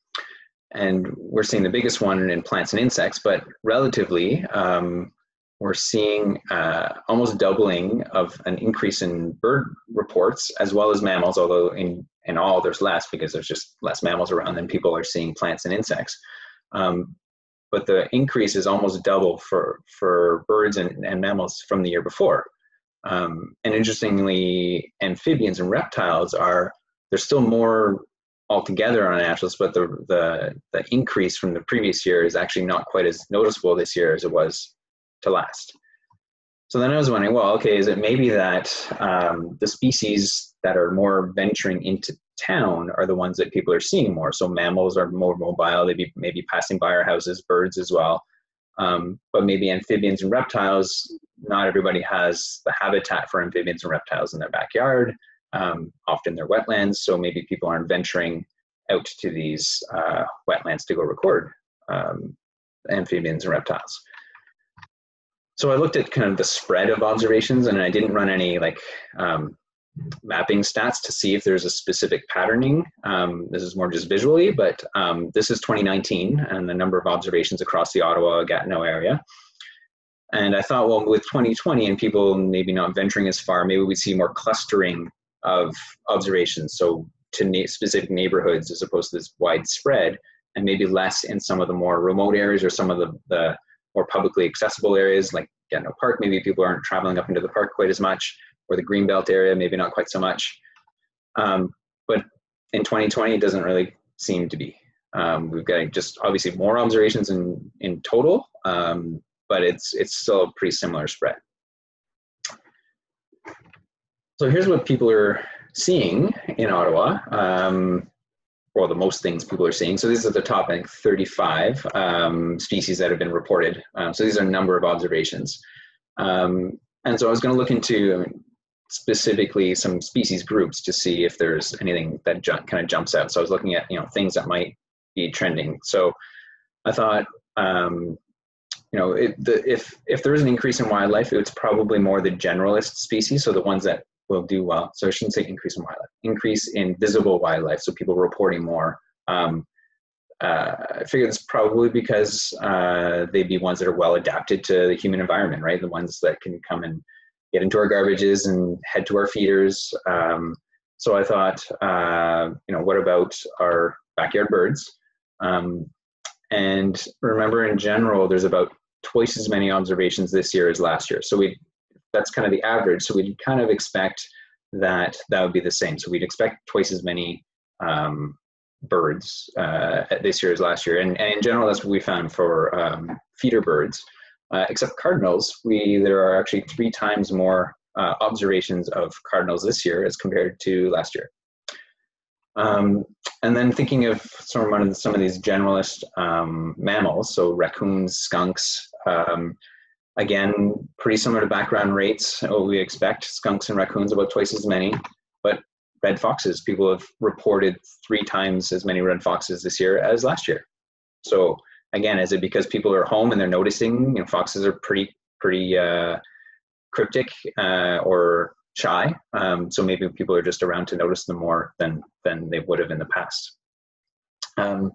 and we're seeing the biggest one in plants and insects, but relatively, um, we're seeing uh, almost doubling of an increase in bird reports as well as mammals, although in, in all there's less because there's just less mammals around than people are seeing plants and insects. Um, but the increase is almost double for, for birds and, and mammals from the year before. Um, and interestingly, amphibians and reptiles are, there's still more altogether on iNaturalist, but the, the, the increase from the previous year is actually not quite as noticeable this year as it was to last. So then I was wondering, well, okay, is it maybe that um, the species that are more venturing into town are the ones that people are seeing more? So mammals are more mobile; they be maybe passing by our houses, birds as well. Um, but maybe amphibians and reptiles, not everybody has the habitat for amphibians and reptiles in their backyard. Um, often they're wetlands, so maybe people aren't venturing out to these uh, wetlands to go record um, amphibians and reptiles so I looked at kind of the spread of observations and I didn't run any like um, mapping stats to see if there's a specific patterning. Um, this is more just visually, but um, this is 2019 and the number of observations across the Ottawa Gatineau area. And I thought, well, with 2020 and people maybe not venturing as far, maybe we'd see more clustering of observations. So to na specific neighborhoods as opposed to this widespread and maybe less in some of the more remote areas or some of the, the more publicly accessible areas like Gatineau Park, maybe people aren't traveling up into the park quite as much, or the Greenbelt area, maybe not quite so much. Um, but in 2020, it doesn't really seem to be. Um, we've got just obviously more observations in, in total, um, but it's, it's still a pretty similar spread. So here's what people are seeing in Ottawa. Um, the most things people are seeing. So these are the top, I think, 35 um, species that have been reported. Um, so these are a number of observations. Um, and so I was going to look into specifically some species groups to see if there's anything that ju- kind of jumps out. So I was looking at you know things that might be trending. So I thought um, you know it, the, if if there is an increase in wildlife, it's probably more the generalist species, so the ones that will do well. So I shouldn't say increase in wildlife, increase in visible wildlife. So people reporting more. Um, uh, I figure it's probably because uh, they'd be ones that are well adapted to the human environment, right? The ones that can come and get into our garbages and head to our feeders. Um, so I thought, uh, you know, what about our backyard birds? Um, and remember, in general, there's about twice as many observations this year as last year. So we, that's kind of the average. So we'd kind of expect that that would be the same. So we'd expect twice as many um, birds uh, this year as last year. And, and, in general, that's what we found for um, feeder birds. Uh, except cardinals, we there are actually three times more uh, observations of cardinals this year as compared to last year. Um, and then thinking of some of, some of these generalist um, mammals, so raccoons, skunks, um, again, pretty similar to background rates, what we expect. Skunks and raccoons about twice as many, but red foxes, people have reported three times as many red foxes this year as last year. So again, is it because people are home and they're noticing? You know, foxes are pretty pretty uh, cryptic uh, or shy, um, so maybe people are just around to notice them more than than they would have in the past. Um,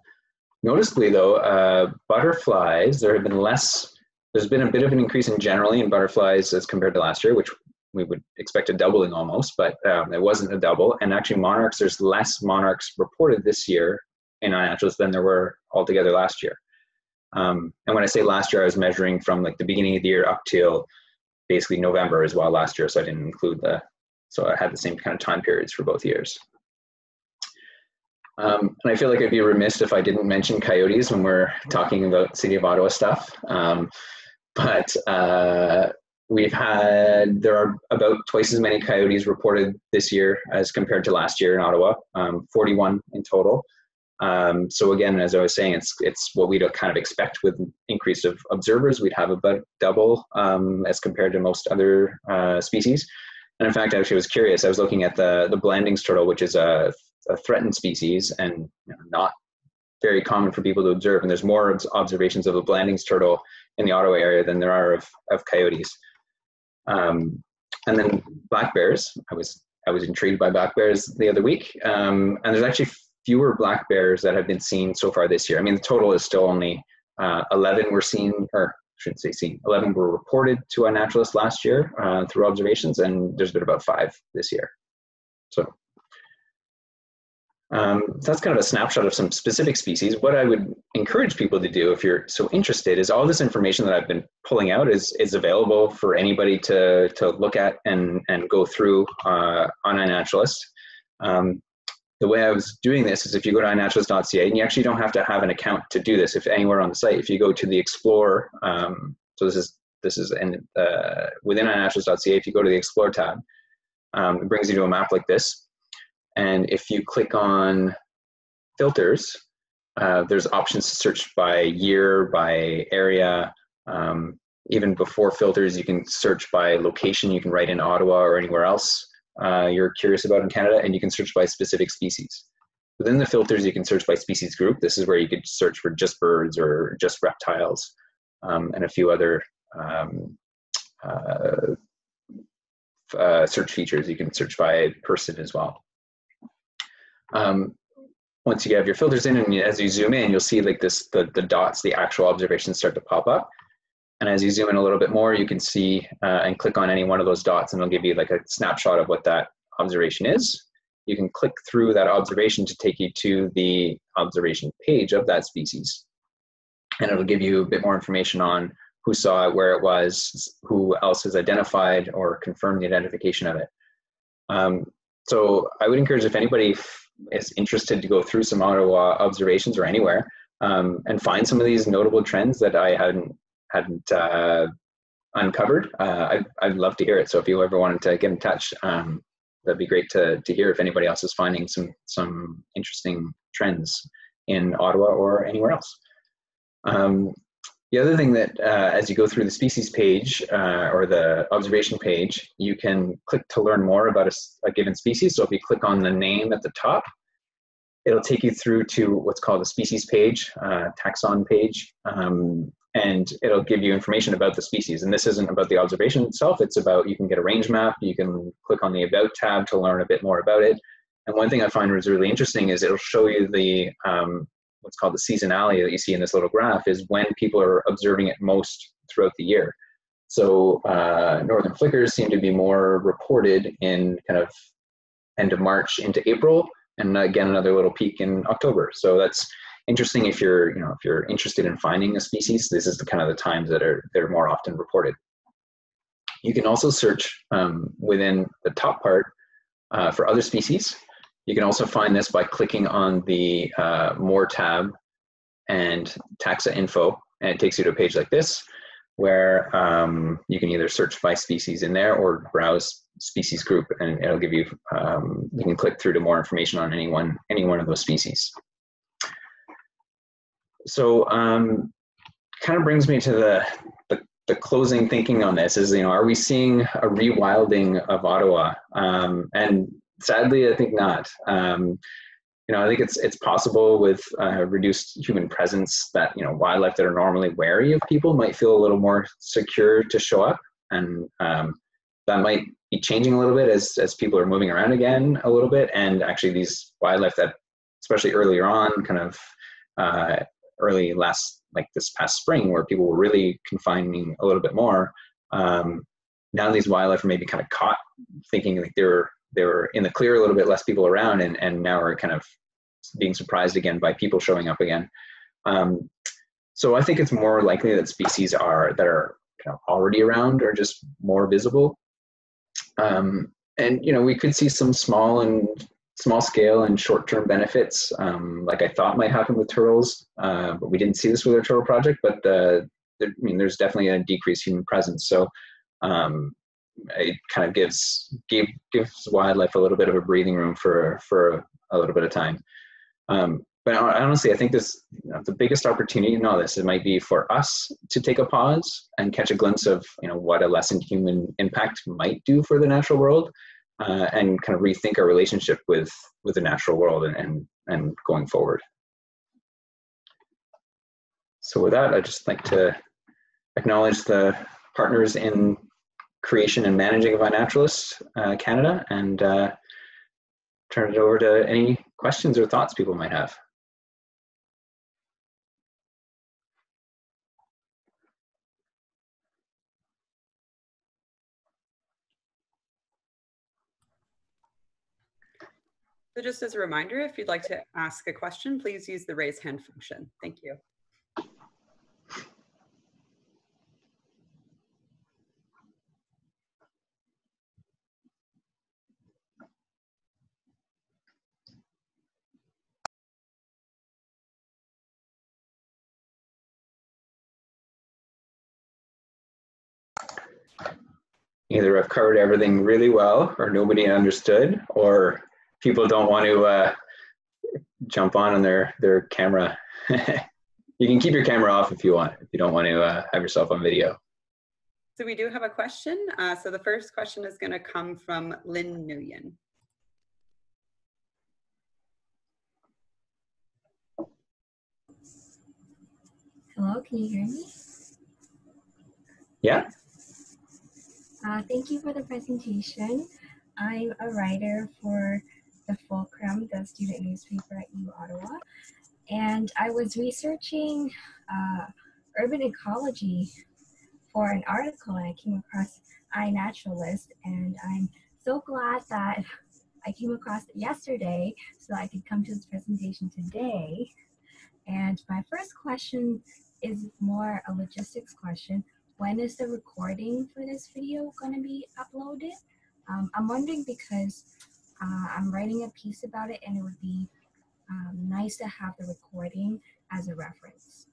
noticeably, though, uh, butterflies there have been less. There's been a bit of an increase in generally in butterflies as compared to last year, which we would expect a doubling almost, but um, it wasn't a double. And actually, monarchs, there's less monarchs reported this year in iNaturalist than there were altogether last year. Um, and when I say last year, I was measuring from like the beginning of the year up till basically November as well last year. So I didn't include the, so I had the same kind of time periods for both years. Um, and I feel like I'd be remiss if I didn't mention coyotes when we're talking about City of Ottawa stuff. Um, but uh, we've had, there are about twice as many coyotes reported this year as compared to last year in Ottawa, um, 41 in total. Um, so again, as I was saying, it's it's what we'd kind of expect with increase of observers. We'd have about double um, as compared to most other uh, species. And in fact, actually, I was curious. I was looking at the the Blanding's turtle, which is a, a threatened species and not very common for people to observe. And there's more observations of the Blanding's turtle in the Ottawa area than there are of, of coyotes. Um, and then black bears. I was I was intrigued by black bears the other week, um, and there's actually fewer black bears that have been seen so far this year. I mean, the total is still only uh, 11 were seen, or I shouldn't say seen, 11 were reported to iNaturalist last year uh, through observations, and there's been about five this year. So um, that's kind of a snapshot of some specific species. What I would encourage people to do, if you're so interested, is all this information that I've been pulling out is is available for anybody to to look at and and go through uh, on iNaturalist. Um, the way I was doing this is if you go to iNaturalist.ca, and you actually don't have to have an account to do this. If anywhere on the site, if you go to the Explore, um, so this is this is uh, within iNaturalist.ca. If you go to the Explore tab, um, it brings you to a map like this. And if you click on filters, uh, there's options to search by year, by area. Um, even before filters, you can search by location. You can write in Ottawa or anywhere else uh, you're curious about in Canada, and you can search by specific species. Within the filters, you can search by species group. This is where you could search for just birds or just reptiles um, and a few other um, uh, uh, search features. You can search by person as well. Um, once you have your filters in and as you zoom in, you'll see like this, the, the dots, the actual observations start to pop up. And as you zoom in a little bit more, you can see uh, and click on any one of those dots and it'll give you like a snapshot of what that observation is. You can click through that observation to take you to the observation page of that species. And it'll give you a bit more information on who saw it, where it was, who else has identified or confirmed the identification of it. Um, so I would encourage if anybody is interested to go through some Ottawa observations or anywhere um, and find some of these notable trends that I hadn't hadn't uh, uncovered, uh, I'd, I'd love to hear it. So if you ever wanted to get in touch, um, that'd be great to, to hear if anybody else is finding some, some interesting trends in Ottawa or anywhere else. Um, the other thing that uh, as you go through the species page uh, or the observation page, you can click to learn more about a, a, given species. So if you click on the name at the top, it'll take you through to what's called a species page, uh, taxon page, um, and it'll give you information about the species. And this isn't about the observation itself, it's about you can get a range map, you can click on the About tab to learn a bit more about it. And one thing I find was really interesting is it'll show you the um, what's called the seasonality that you see in this little graph is when people are observing it most throughout the year. So uh, northern flickers seem to be more reported in kind of end of March into April, and again another little peak in October. So that's interesting if you're you know if you're interested in finding a species. This is the kind of the times that are they're more often reported. You can also search um, within the top part uh, for other species. You can also find this by clicking on the uh, More tab and Taxa Info, and it takes you to a page like this, where um, you can either search by species in there or browse species group, and it'll give you, um, you can click through to more information on any one, any one of those species. So um, kind of brings me to the, the, the closing thinking on this is, you know, are we seeing a rewilding of Ottawa? Um, and sadly, I think not. Um, you know, I think it's it's possible with uh, reduced human presence that you know wildlife that are normally wary of people might feel a little more secure to show up, and um, that might be changing a little bit as as people are moving around again a little bit. And actually, these wildlife that, especially earlier on, kind of uh, early last like this past spring, where people were really confining a little bit more. Um, now these wildlife are maybe kind of caught thinking like they're they were in the clear a little bit less people around and, and now are kind of being surprised again by people showing up again um, so i think it's more likely that species are that are kind of already around are just more visible um, and you know we could see some small and small scale and short-term benefits um, like i thought might happen with turtles uh, but we didn't see this with our turtle project but uh, i mean there's definitely a decreased human presence so um, it kind of gives give, gives wildlife a little bit of a breathing room for for a little bit of time. Um, but honestly, I think this you know, the biggest opportunity in all this it might be for us to take a pause and catch a glimpse of you know what a lessened human impact might do for the natural world, uh, and kind of rethink our relationship with with the natural world and and, and going forward. So with that, I'd just like to acknowledge the partners in creation and managing of iNaturalist uh, Canada and uh, turn it over to any questions or thoughts people might have. So just as a reminder, if you'd like to ask a question, please use the raise hand function. Thank you. either I've covered everything really well or nobody understood or people don't want to uh, jump on on their, their camera. you can keep your camera off if you want, if you don't want to uh, have yourself on video. So we do have a question. Uh, so the first question is going to come from Lynn Nguyen. Hello, can you hear me? Yeah. Uh, thank you for the presentation. I'm a writer for the Fulcrum, the student newspaper at U Ottawa, and I was researching uh, urban ecology for an article and I came across iNaturalist and I'm so glad that I came across it yesterday so I could come to this presentation today. And my first question is more a logistics question when is the recording for this video going to be uploaded? Um, I'm wondering because uh, I'm writing a piece about it and it would be um, nice to have the recording as a reference.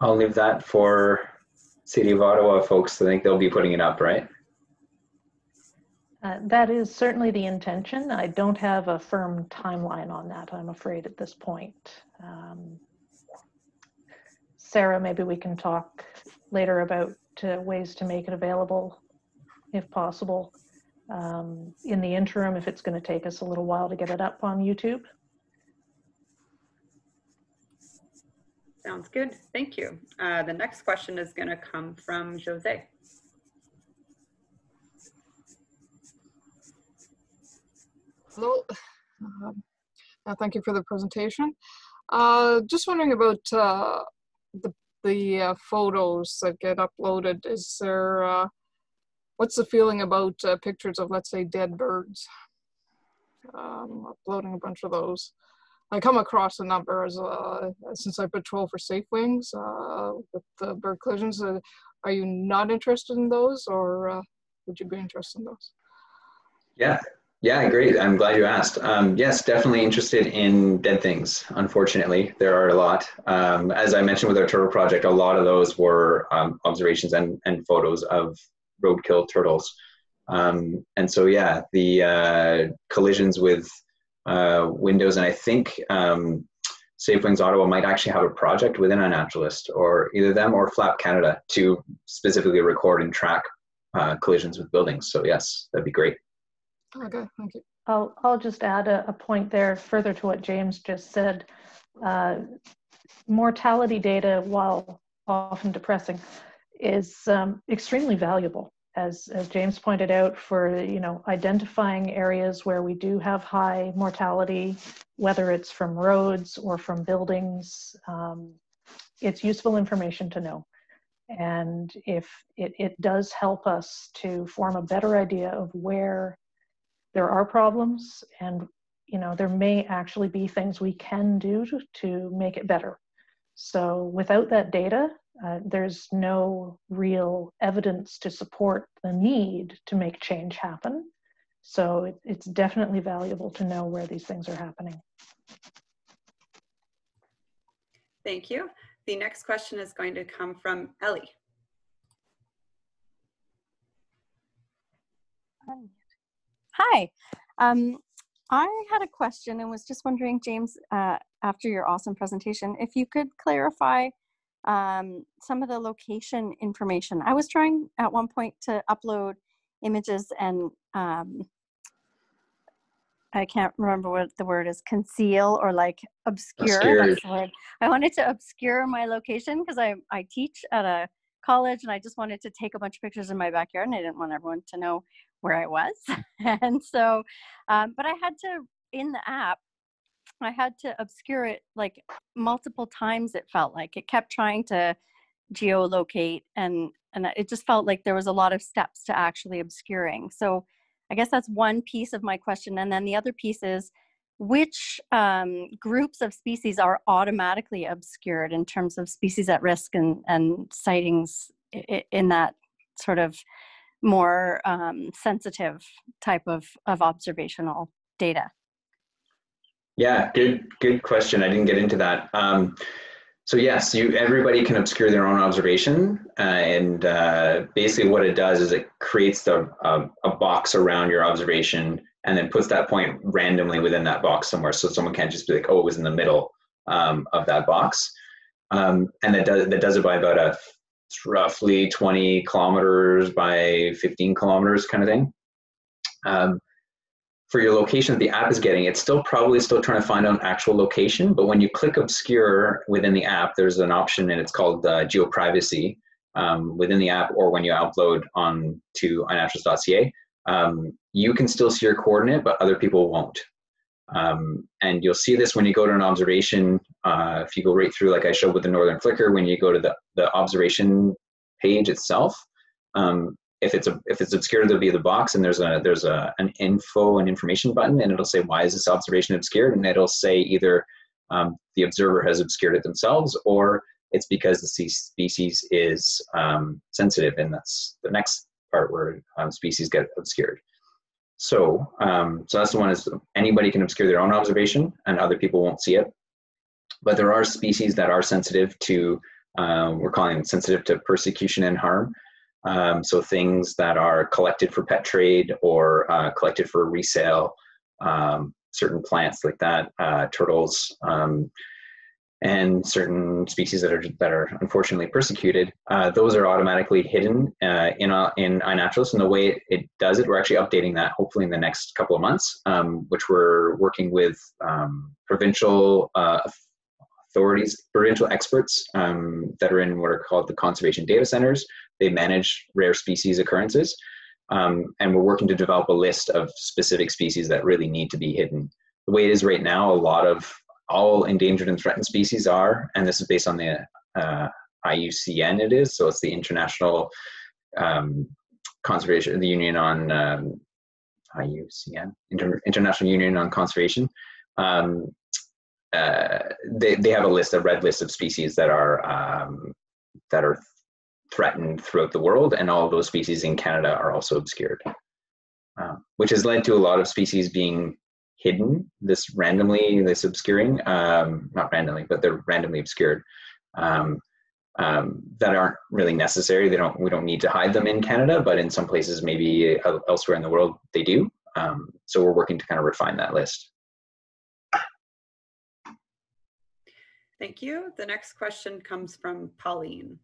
I'll leave that for City of Ottawa folks, I think they'll be putting it up, right? Uh, That is certainly the intention. I don't have a firm timeline on that, I'm afraid, at this point. Um, Sarah, maybe we can talk later about uh, ways to make it available, if possible. Um, In the interim, if it's going to take us a little while to get it up on YouTube. Sounds good. Thank you. Uh, the next question is going to come from Jose. Hello. Um, uh, Thank you for the presentation. Uh, Just wondering about uh, the, the uh, photos that get uploaded. Is there, uh, what's the feeling about uh, pictures of, let's say, dead birds? Um, Uploading a bunch of those. I come across a number as, uh, since I patrol for Safe Wings uh, with the bird collisions. uh, Are you not interested in those or would you be interested in those? Yeah, yeah, great. I'm glad you asked. Um, yes, definitely interested in dead things. Unfortunately, there are a lot. Um, as I mentioned with our turtle project, a lot of those were um, observations and, and photos of roadkill turtles. Um, and so, yeah, the uh, collisions with uh, windows, and I think um, Safe Wings Ottawa might actually have a project within iNaturalist, or either them or Flap Canada, to specifically record and track uh, collisions with buildings. So, yes, that'd be great. Okay, thank you. I'll, I'll just add a, a point there further to what James just said. Uh, mortality data, while often depressing, is um, extremely valuable. As, as James pointed out, for you know identifying areas where we do have high mortality, whether it's from roads or from buildings, um, it's useful information to know. And if it, it does help us to form a better idea of where there are problems and you know there may actually be things we can do to, to make it better so without that data uh, there's no real evidence to support the need to make change happen so it, it's definitely valuable to know where these things are happening Thank you. The next question is going to come from Ellie. Hi. Um, I had a question and was just wondering, James, uh, after your awesome presentation, if you could clarify um, some of the location information. I was trying at one point to upload images and um, I can't remember what the word is, conceal or like obscure. That's the word. I wanted to obscure my location because I, I teach at a college and I just wanted to take a bunch of pictures in my backyard and I didn't want everyone to know where I was. and so, um, but I had to, in the app, I had to obscure it like multiple times. It felt like it kept trying to geolocate and, and it just felt like there was a lot of steps to actually obscuring. So I guess that's one piece of my question. And then the other piece is which um, groups of species are automatically obscured in terms of species at risk and, and sightings in that sort of more um, sensitive type of, of observational data? Yeah, good good question. I didn't get into that. Um, so yes, you everybody can obscure their own observation, uh, and uh, basically what it does is it creates the um, a box around your observation, and then puts that point randomly within that box somewhere, so someone can't just be like, oh, it was in the middle um, of that box, um, and that does that does it by about a roughly 20 kilometers by 15 kilometers kind of thing. Um, for your location that the app is getting, it's still probably still trying to find an actual location. But when you click obscure within the app, there's an option and it's called uh, geoprivacy um, within the app or when you upload on to iNaturalist.ca. Um, you can still see your coordinate, but other people won't. Um, and you'll see this when you go to an observation. Uh, if you go right through, like I showed with the Northern Flicker, when you go to the, the observation page itself, um, if it's a if it's obscured, there'll be the box, and there's a there's a an info and information button, and it'll say why is this observation obscured, and it'll say either um, the observer has obscured it themselves, or it's because the species is um, sensitive, and that's the next part where um, species get obscured. So, um, so that's the one is anybody can obscure their own observation, and other people won't see it. But there are species that are sensitive to Um, we're calling them sensitive to persecution and harm. Um, so things that are collected for pet trade or uh, collected for resale, um, certain plants like that, uh, turtles, um, and certain species that are that are unfortunately persecuted, uh, those are automatically hidden uh, in uh, in iNaturalist. And the way it, it, does it, we're actually updating that hopefully in the next couple of months, um, which we're working with um, provincial uh, authorities, provincial experts um, that are in what are called the conservation data centers. They manage rare species occurrences. Um, and we're working to develop a list of specific species that really need to be hidden. The way it is right now, a lot of all endangered and threatened species are, and this is based on the uh, IUCN. It is so it's the International um, Conservation, the Union on um, IUCN, Inter- International Union on Conservation. Um, uh, they they have a list, a red list of species that are um, that are threatened throughout the world, and all those species in Canada are also obscured, uh, which has led to a lot of species being hidden, this randomly, this obscuring, um, not randomly, but they're randomly obscured, um, um, that aren't really necessary. They don't, we don't need to hide them in Canada, but in some places, maybe elsewhere in the world, they do. Um, so we're working to kind of refine that list. Thank you. The next question comes from Pauline.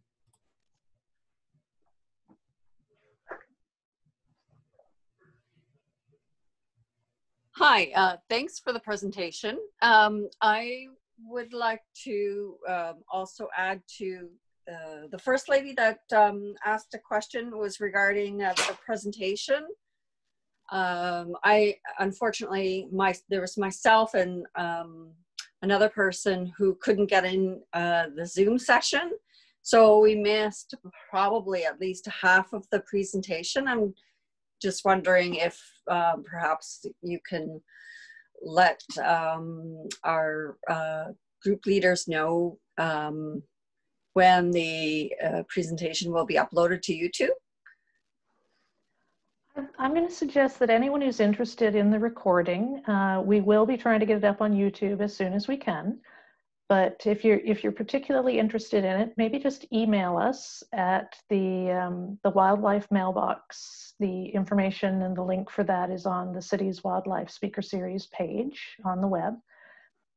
Hi, uh, thanks for the presentation. Um, I would like to um, also add to uh, the first lady that um, asked a question was regarding uh, the presentation. Um, I unfortunately, my there was myself and um, another person who couldn't get in uh, the Zoom session, so we missed probably at least half of the presentation. I'm just wondering if um, perhaps you can let um, our uh, group leaders know um, when the uh, presentation will be uploaded to YouTube. I'm going to suggest that anyone who's interested in the recording, uh, we will be trying to get it up on YouTube as soon as we can. But if you're if you're particularly interested in it, maybe just email us at the um, the wildlife mailbox. The information and the link for that is on the city's wildlife speaker series page on the web.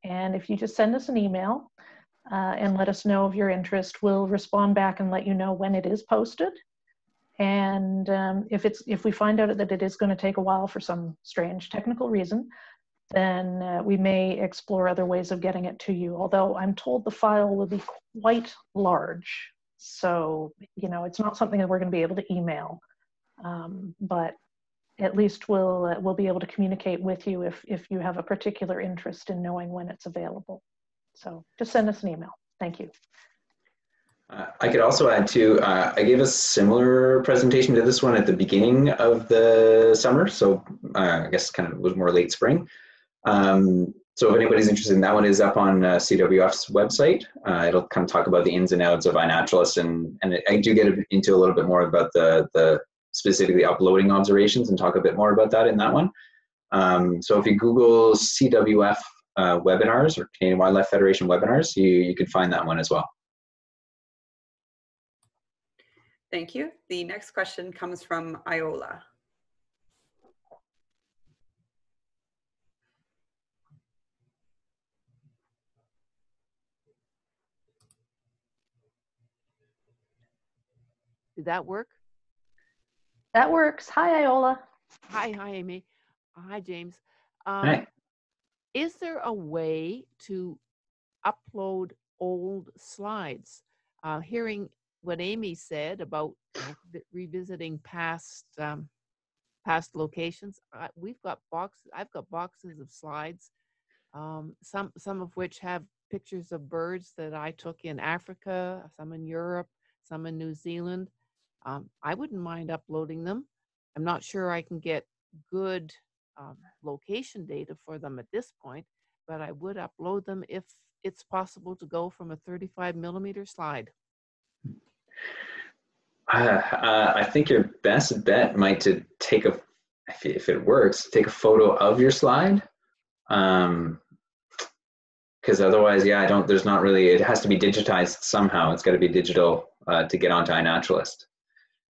And if you just send us an email uh, and let us know of your interest, we'll respond back and let you know when it is posted. And um, if it's if we find out that it is going to take a while for some strange technical reason, then uh, we may explore other ways of getting it to you. Although I'm told the file will be quite large. So, you know, it's not something that we're going to be able to email. Um, but at least we'll, uh, we'll be able to communicate with you if, if you have a particular interest in knowing when it's available. So just send us an email. Thank you. Uh, I could also add too, uh, I gave a similar presentation to this one at the beginning of the summer. So uh, I guess kind of was more late spring. Um, so if anybody's interested in that one is up on uh, CWF's website. Uh, it'll kind of talk about the ins and outs of iNaturalist and, and I do get into a little bit more about the, the specifically uploading observations and talk a bit more about that in that one. Um, so if you Google CWF uh, webinars or Canadian Wildlife Federation webinars, you, you can find that one as well. Thank you. The next question comes from Iola. Did that work? That works. Hi, Iola. Hi, hi, Amy. Hi, James. Um, hi. Is there a way to upload old slides? Uh, hearing what Amy said about revisiting past um, past locations, uh, we've got boxes. I've got boxes of slides, um, some some of which have pictures of birds that I took in Africa, some in Europe, some in New Zealand. Um, I wouldn't mind uploading them. I'm not sure I can get good um, location data for them at this point, but I would upload them if it's possible to go from a 35 millimeter slide. Uh, I think your best bet might to take a, if it works, take a photo of your slide. Um, because otherwise, yeah, I don't. There's not really. It has to be digitized somehow. It's got to be digital uh, to get onto iNaturalist.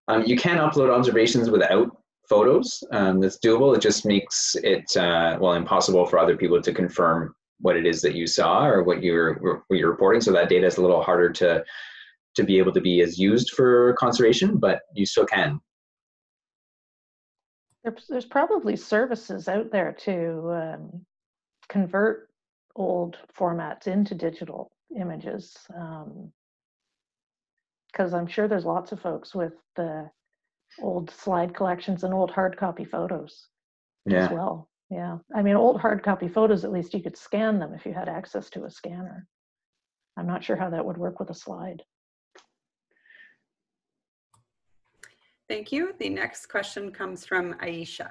Um, you can upload observations without photos. Um, that's doable. It just makes it uh, well impossible for other people to confirm what it is that you saw or what you're what you're reporting. So that data is a little harder to to be able to be as used for conservation, but you still can. There's, probably services out there to um, convert old formats into digital images. Because I'm sure there's lots of folks with the old slide collections and old hard copy photos Yeah. as well. Yeah. I mean, old hard copy photos, at least you could scan them if you had access to a scanner. I'm not sure how that would work with a slide. Thank you. The next question comes from Aisha.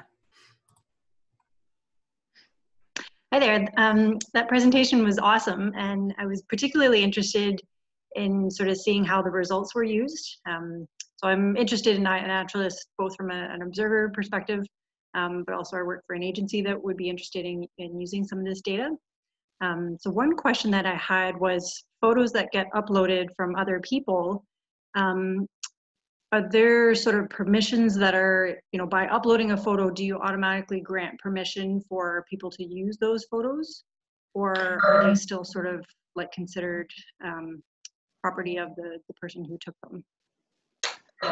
Hi there. Um, that presentation was awesome, and I was particularly interested in sort of seeing how the results were used. Um, so I'm interested in naturalists both from a, an observer perspective, um, but also I work for an agency that would be interested in, in using some of this data. Um, so one question that I had was photos that get uploaded from other people. Um, are there sort of permissions that are, you know, by uploading a photo, do you automatically grant permission for people to use those photos? Or are they still sort of like considered um, property of the, the person who took them?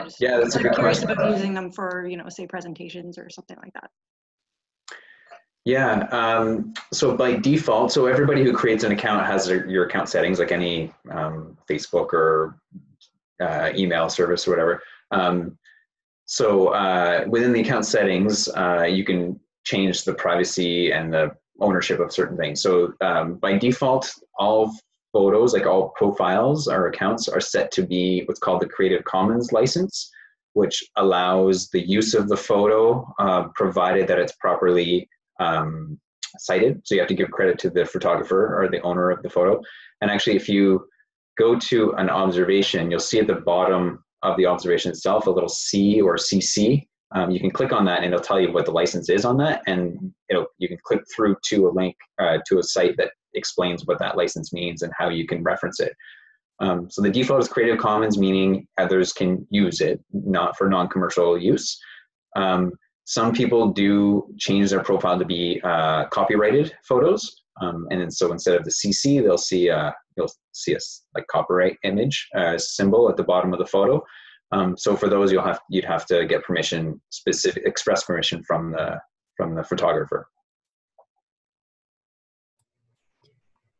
Just Yeah, that's a I'm good curious question. about using them for, you know, say presentations or something like that. Yeah. Um, so by default, so everybody who creates an account has their, your account settings, like any um, Facebook or uh, email service or whatever. Um, so uh, within the account settings, uh, you can change the privacy and the ownership of certain things. So um, by default, all photos, like all profiles or accounts, are set to be what's called the Creative Commons license, which allows the use of the photo, uh, provided that it's properly um, cited. So you have to give credit to the photographer or the owner of the photo. And actually, if you go to an observation, you'll see at the bottom of the observation itself a little C or CC. Um, you can click on that and it'll tell you what the license is on that, and it'll you can click through to a link uh, to a site that explains what that license means and how you can reference it. Um, so the default is Creative Commons, meaning others can use it, not for non-commercial use. Um, some people do change their profile to be uh, copyrighted photos, um, and then so instead of the CC, they'll see a you'll see a s- like copyright image uh, symbol at the bottom of the photo. Um, so for those, you'll have you'd have to get permission, specific express permission from the from the photographer.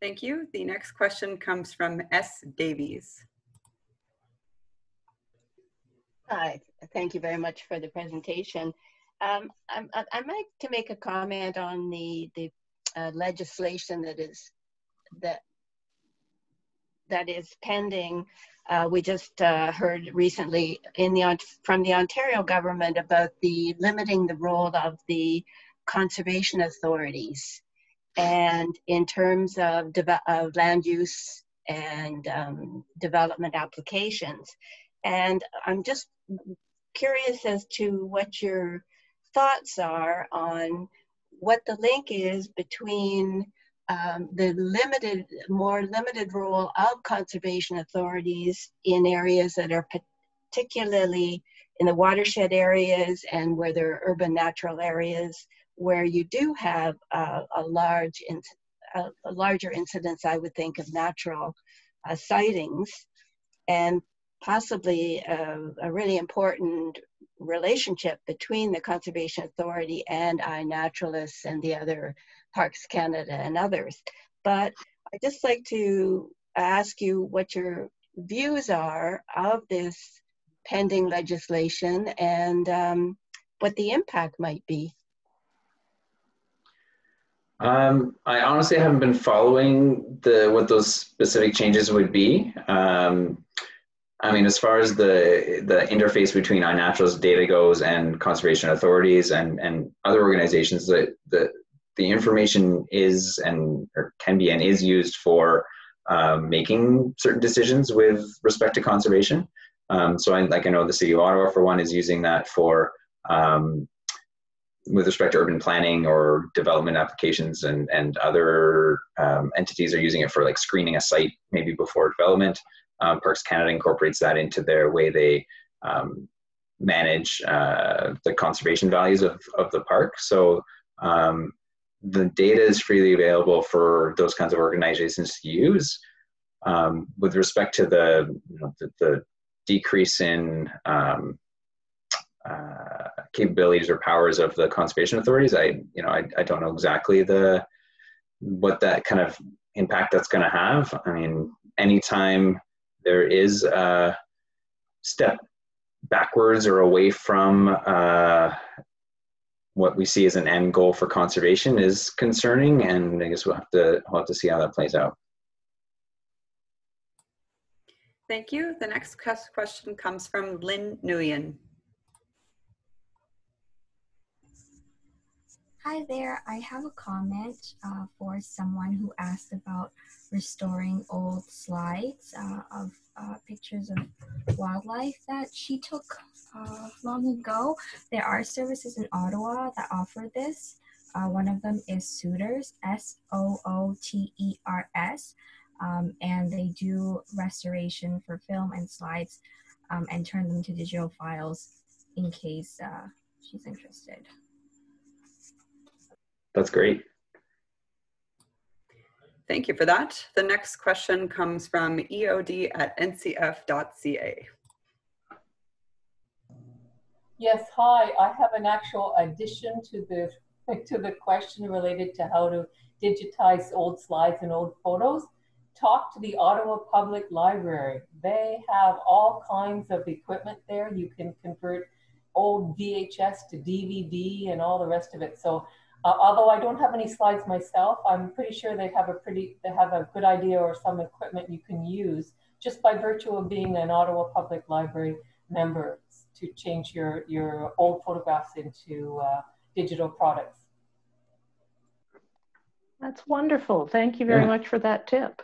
Thank you. The next question comes from S. Davies. Hi, thank you very much for the presentation. Um, I'm- I- I'd like to make a comment on the, the uh, legislation that is, that, that is pending. Uh, We just uh, heard recently in the, from the Ontario government about the limiting the role of the conservation authorities. And in terms of, of land use and um, development applications. And I'm just curious as to what your thoughts are on what the link is between um, the limited, more limited role of conservation authorities in areas that are particularly in the watershed areas and where there are urban natural areas where you do have a large, in, a, a larger incidence, I would think, of natural uh, sightings and possibly a, a really important relationship between the Conservation Authority and iNaturalists and the other Parks Canada and others. But I'd just like to ask you what your views are of this pending legislation and um, what the impact might be. Um, I honestly haven't been following the what those specific changes would be. Um, I mean, as far as the the interface between iNatural's data goes and conservation authorities and and other organizations, that the the information is and or can be and is used for um, making certain decisions with respect to conservation. Um, so, I, like I know the city of Ottawa, for one, is using that for um, with respect to urban planning or development applications and, and other um, entities are using it for like screening a site maybe before development. Um, Parks Canada incorporates that into their way they um, manage uh, the conservation values of, of the park. So um, the data is freely available for those kinds of organizations to use. Um, with respect to the, you know, the, the, decrease in um, uh, capabilities or powers of the conservation authorities. I, you know, I, I don't know exactly the what that kind of impact that's going to have. I mean, anytime there is a step backwards or away from uh, what we see as an end goal for conservation is concerning, and I guess we'll have to we'll have to see how that plays out. Thank you. The next question comes from Lynn Nguyen. Hi there. I have a comment uh, for someone who asked about restoring old slides uh, of uh, pictures of wildlife that she took uh, long ago. There are services in Ottawa that offer this. Uh, one of them is Sooters, S O O T E R S, um, and they do restoration for film and slides um, and turn them to digital files in case uh, she's interested. That's great. Thank you for that. The next question comes from eod at ncf.ca. Yes, hi. I have an actual addition to the to the question related to how to digitize old slides and old photos. Talk to the Ottawa Public Library. They have all kinds of equipment there. You can convert old VHS to DVD and all the rest of it. So uh, although I don't have any slides myself, I'm pretty sure they have a pretty they have a good idea or some equipment you can use just by virtue of being an Ottawa Public Library member to change your your old photographs into uh, digital products. That's wonderful. Thank you very yeah. much for that tip.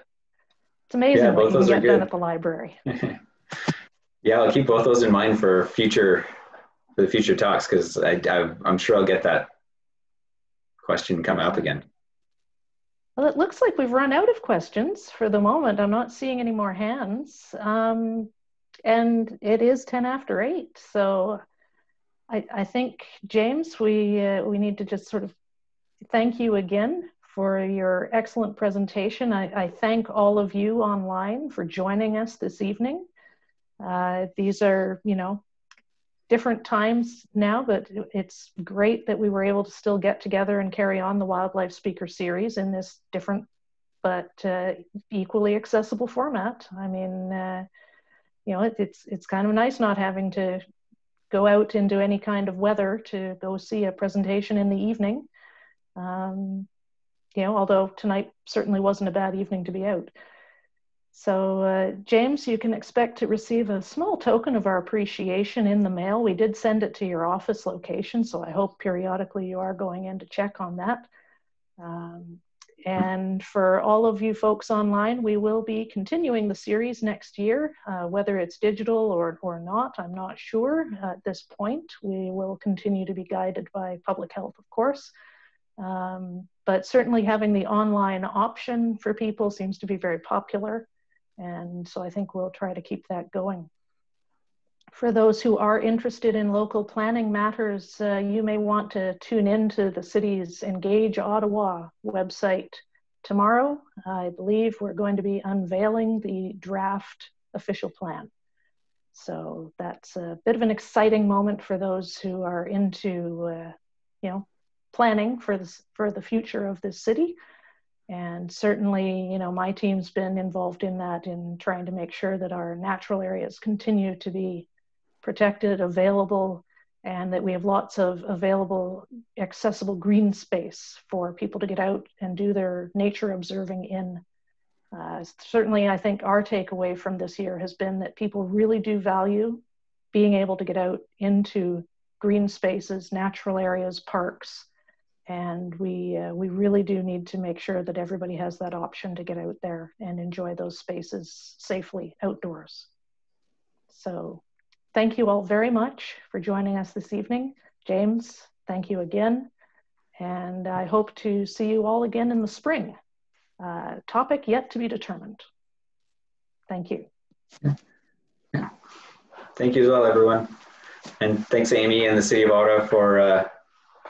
It's amazing yeah, what you can get good. done at the library. yeah, I'll keep both those in mind for future for the future talks because I, I I'm sure I'll get that question come up again. Well, it looks like we've run out of questions for the moment. I'm not seeing any more hands. Um, and it is 10 after 8. So I, I think, James, we, uh, we need to just sort of thank you again for your excellent presentation. I, I thank all of you online for joining us this evening. Uh, these are, you know, different times now, but it's great that we were able to still get together and carry on the wildlife speaker series in this different but uh, equally accessible format. I mean, uh, you know, it, it's it's kind of nice not having to go out into any kind of weather to go see a presentation in the evening. Um, you know, although tonight certainly wasn't a bad evening to be out. So, uh, James, you can expect to receive a small token of our appreciation in the mail. We did send it to your office location, so I hope periodically you are going in to check on that. Um, and for all of you folks online, we will be continuing the series next year, uh, whether it's digital or, or not, I'm not sure at this point. We will continue to be guided by public health, of course. Um, but certainly having the online option for people seems to be very popular. And so I think we'll try to keep that going. For those who are interested in local planning matters, uh, you may want to tune in to the city's Engage Ottawa website tomorrow. I believe we're going to be unveiling the draft official plan. So that's a bit of an exciting moment for those who are into, uh, you know, planning for this for the future of this city and certainly, you know, my team's been involved in that in trying to make sure that our natural areas continue to be protected, available, and that we have lots of available, accessible green space for people to get out and do their nature observing in. Uh, certainly, I think our takeaway from this year has been that people really do value being able to get out into green spaces, natural areas, parks, and we uh, we really do need to make sure that everybody has that option to get out there and enjoy those spaces safely outdoors. So thank you all very much for joining us this evening. James, thank you again. And I hope to see you all again in the spring. Uh, topic yet to be determined. Thank you. Thank you as well, everyone. And thanks, Amy and the City of Ottawa for uh,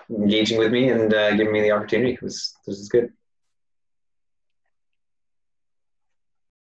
engaging with me and uh, giving me the opportunity. It was, this is good.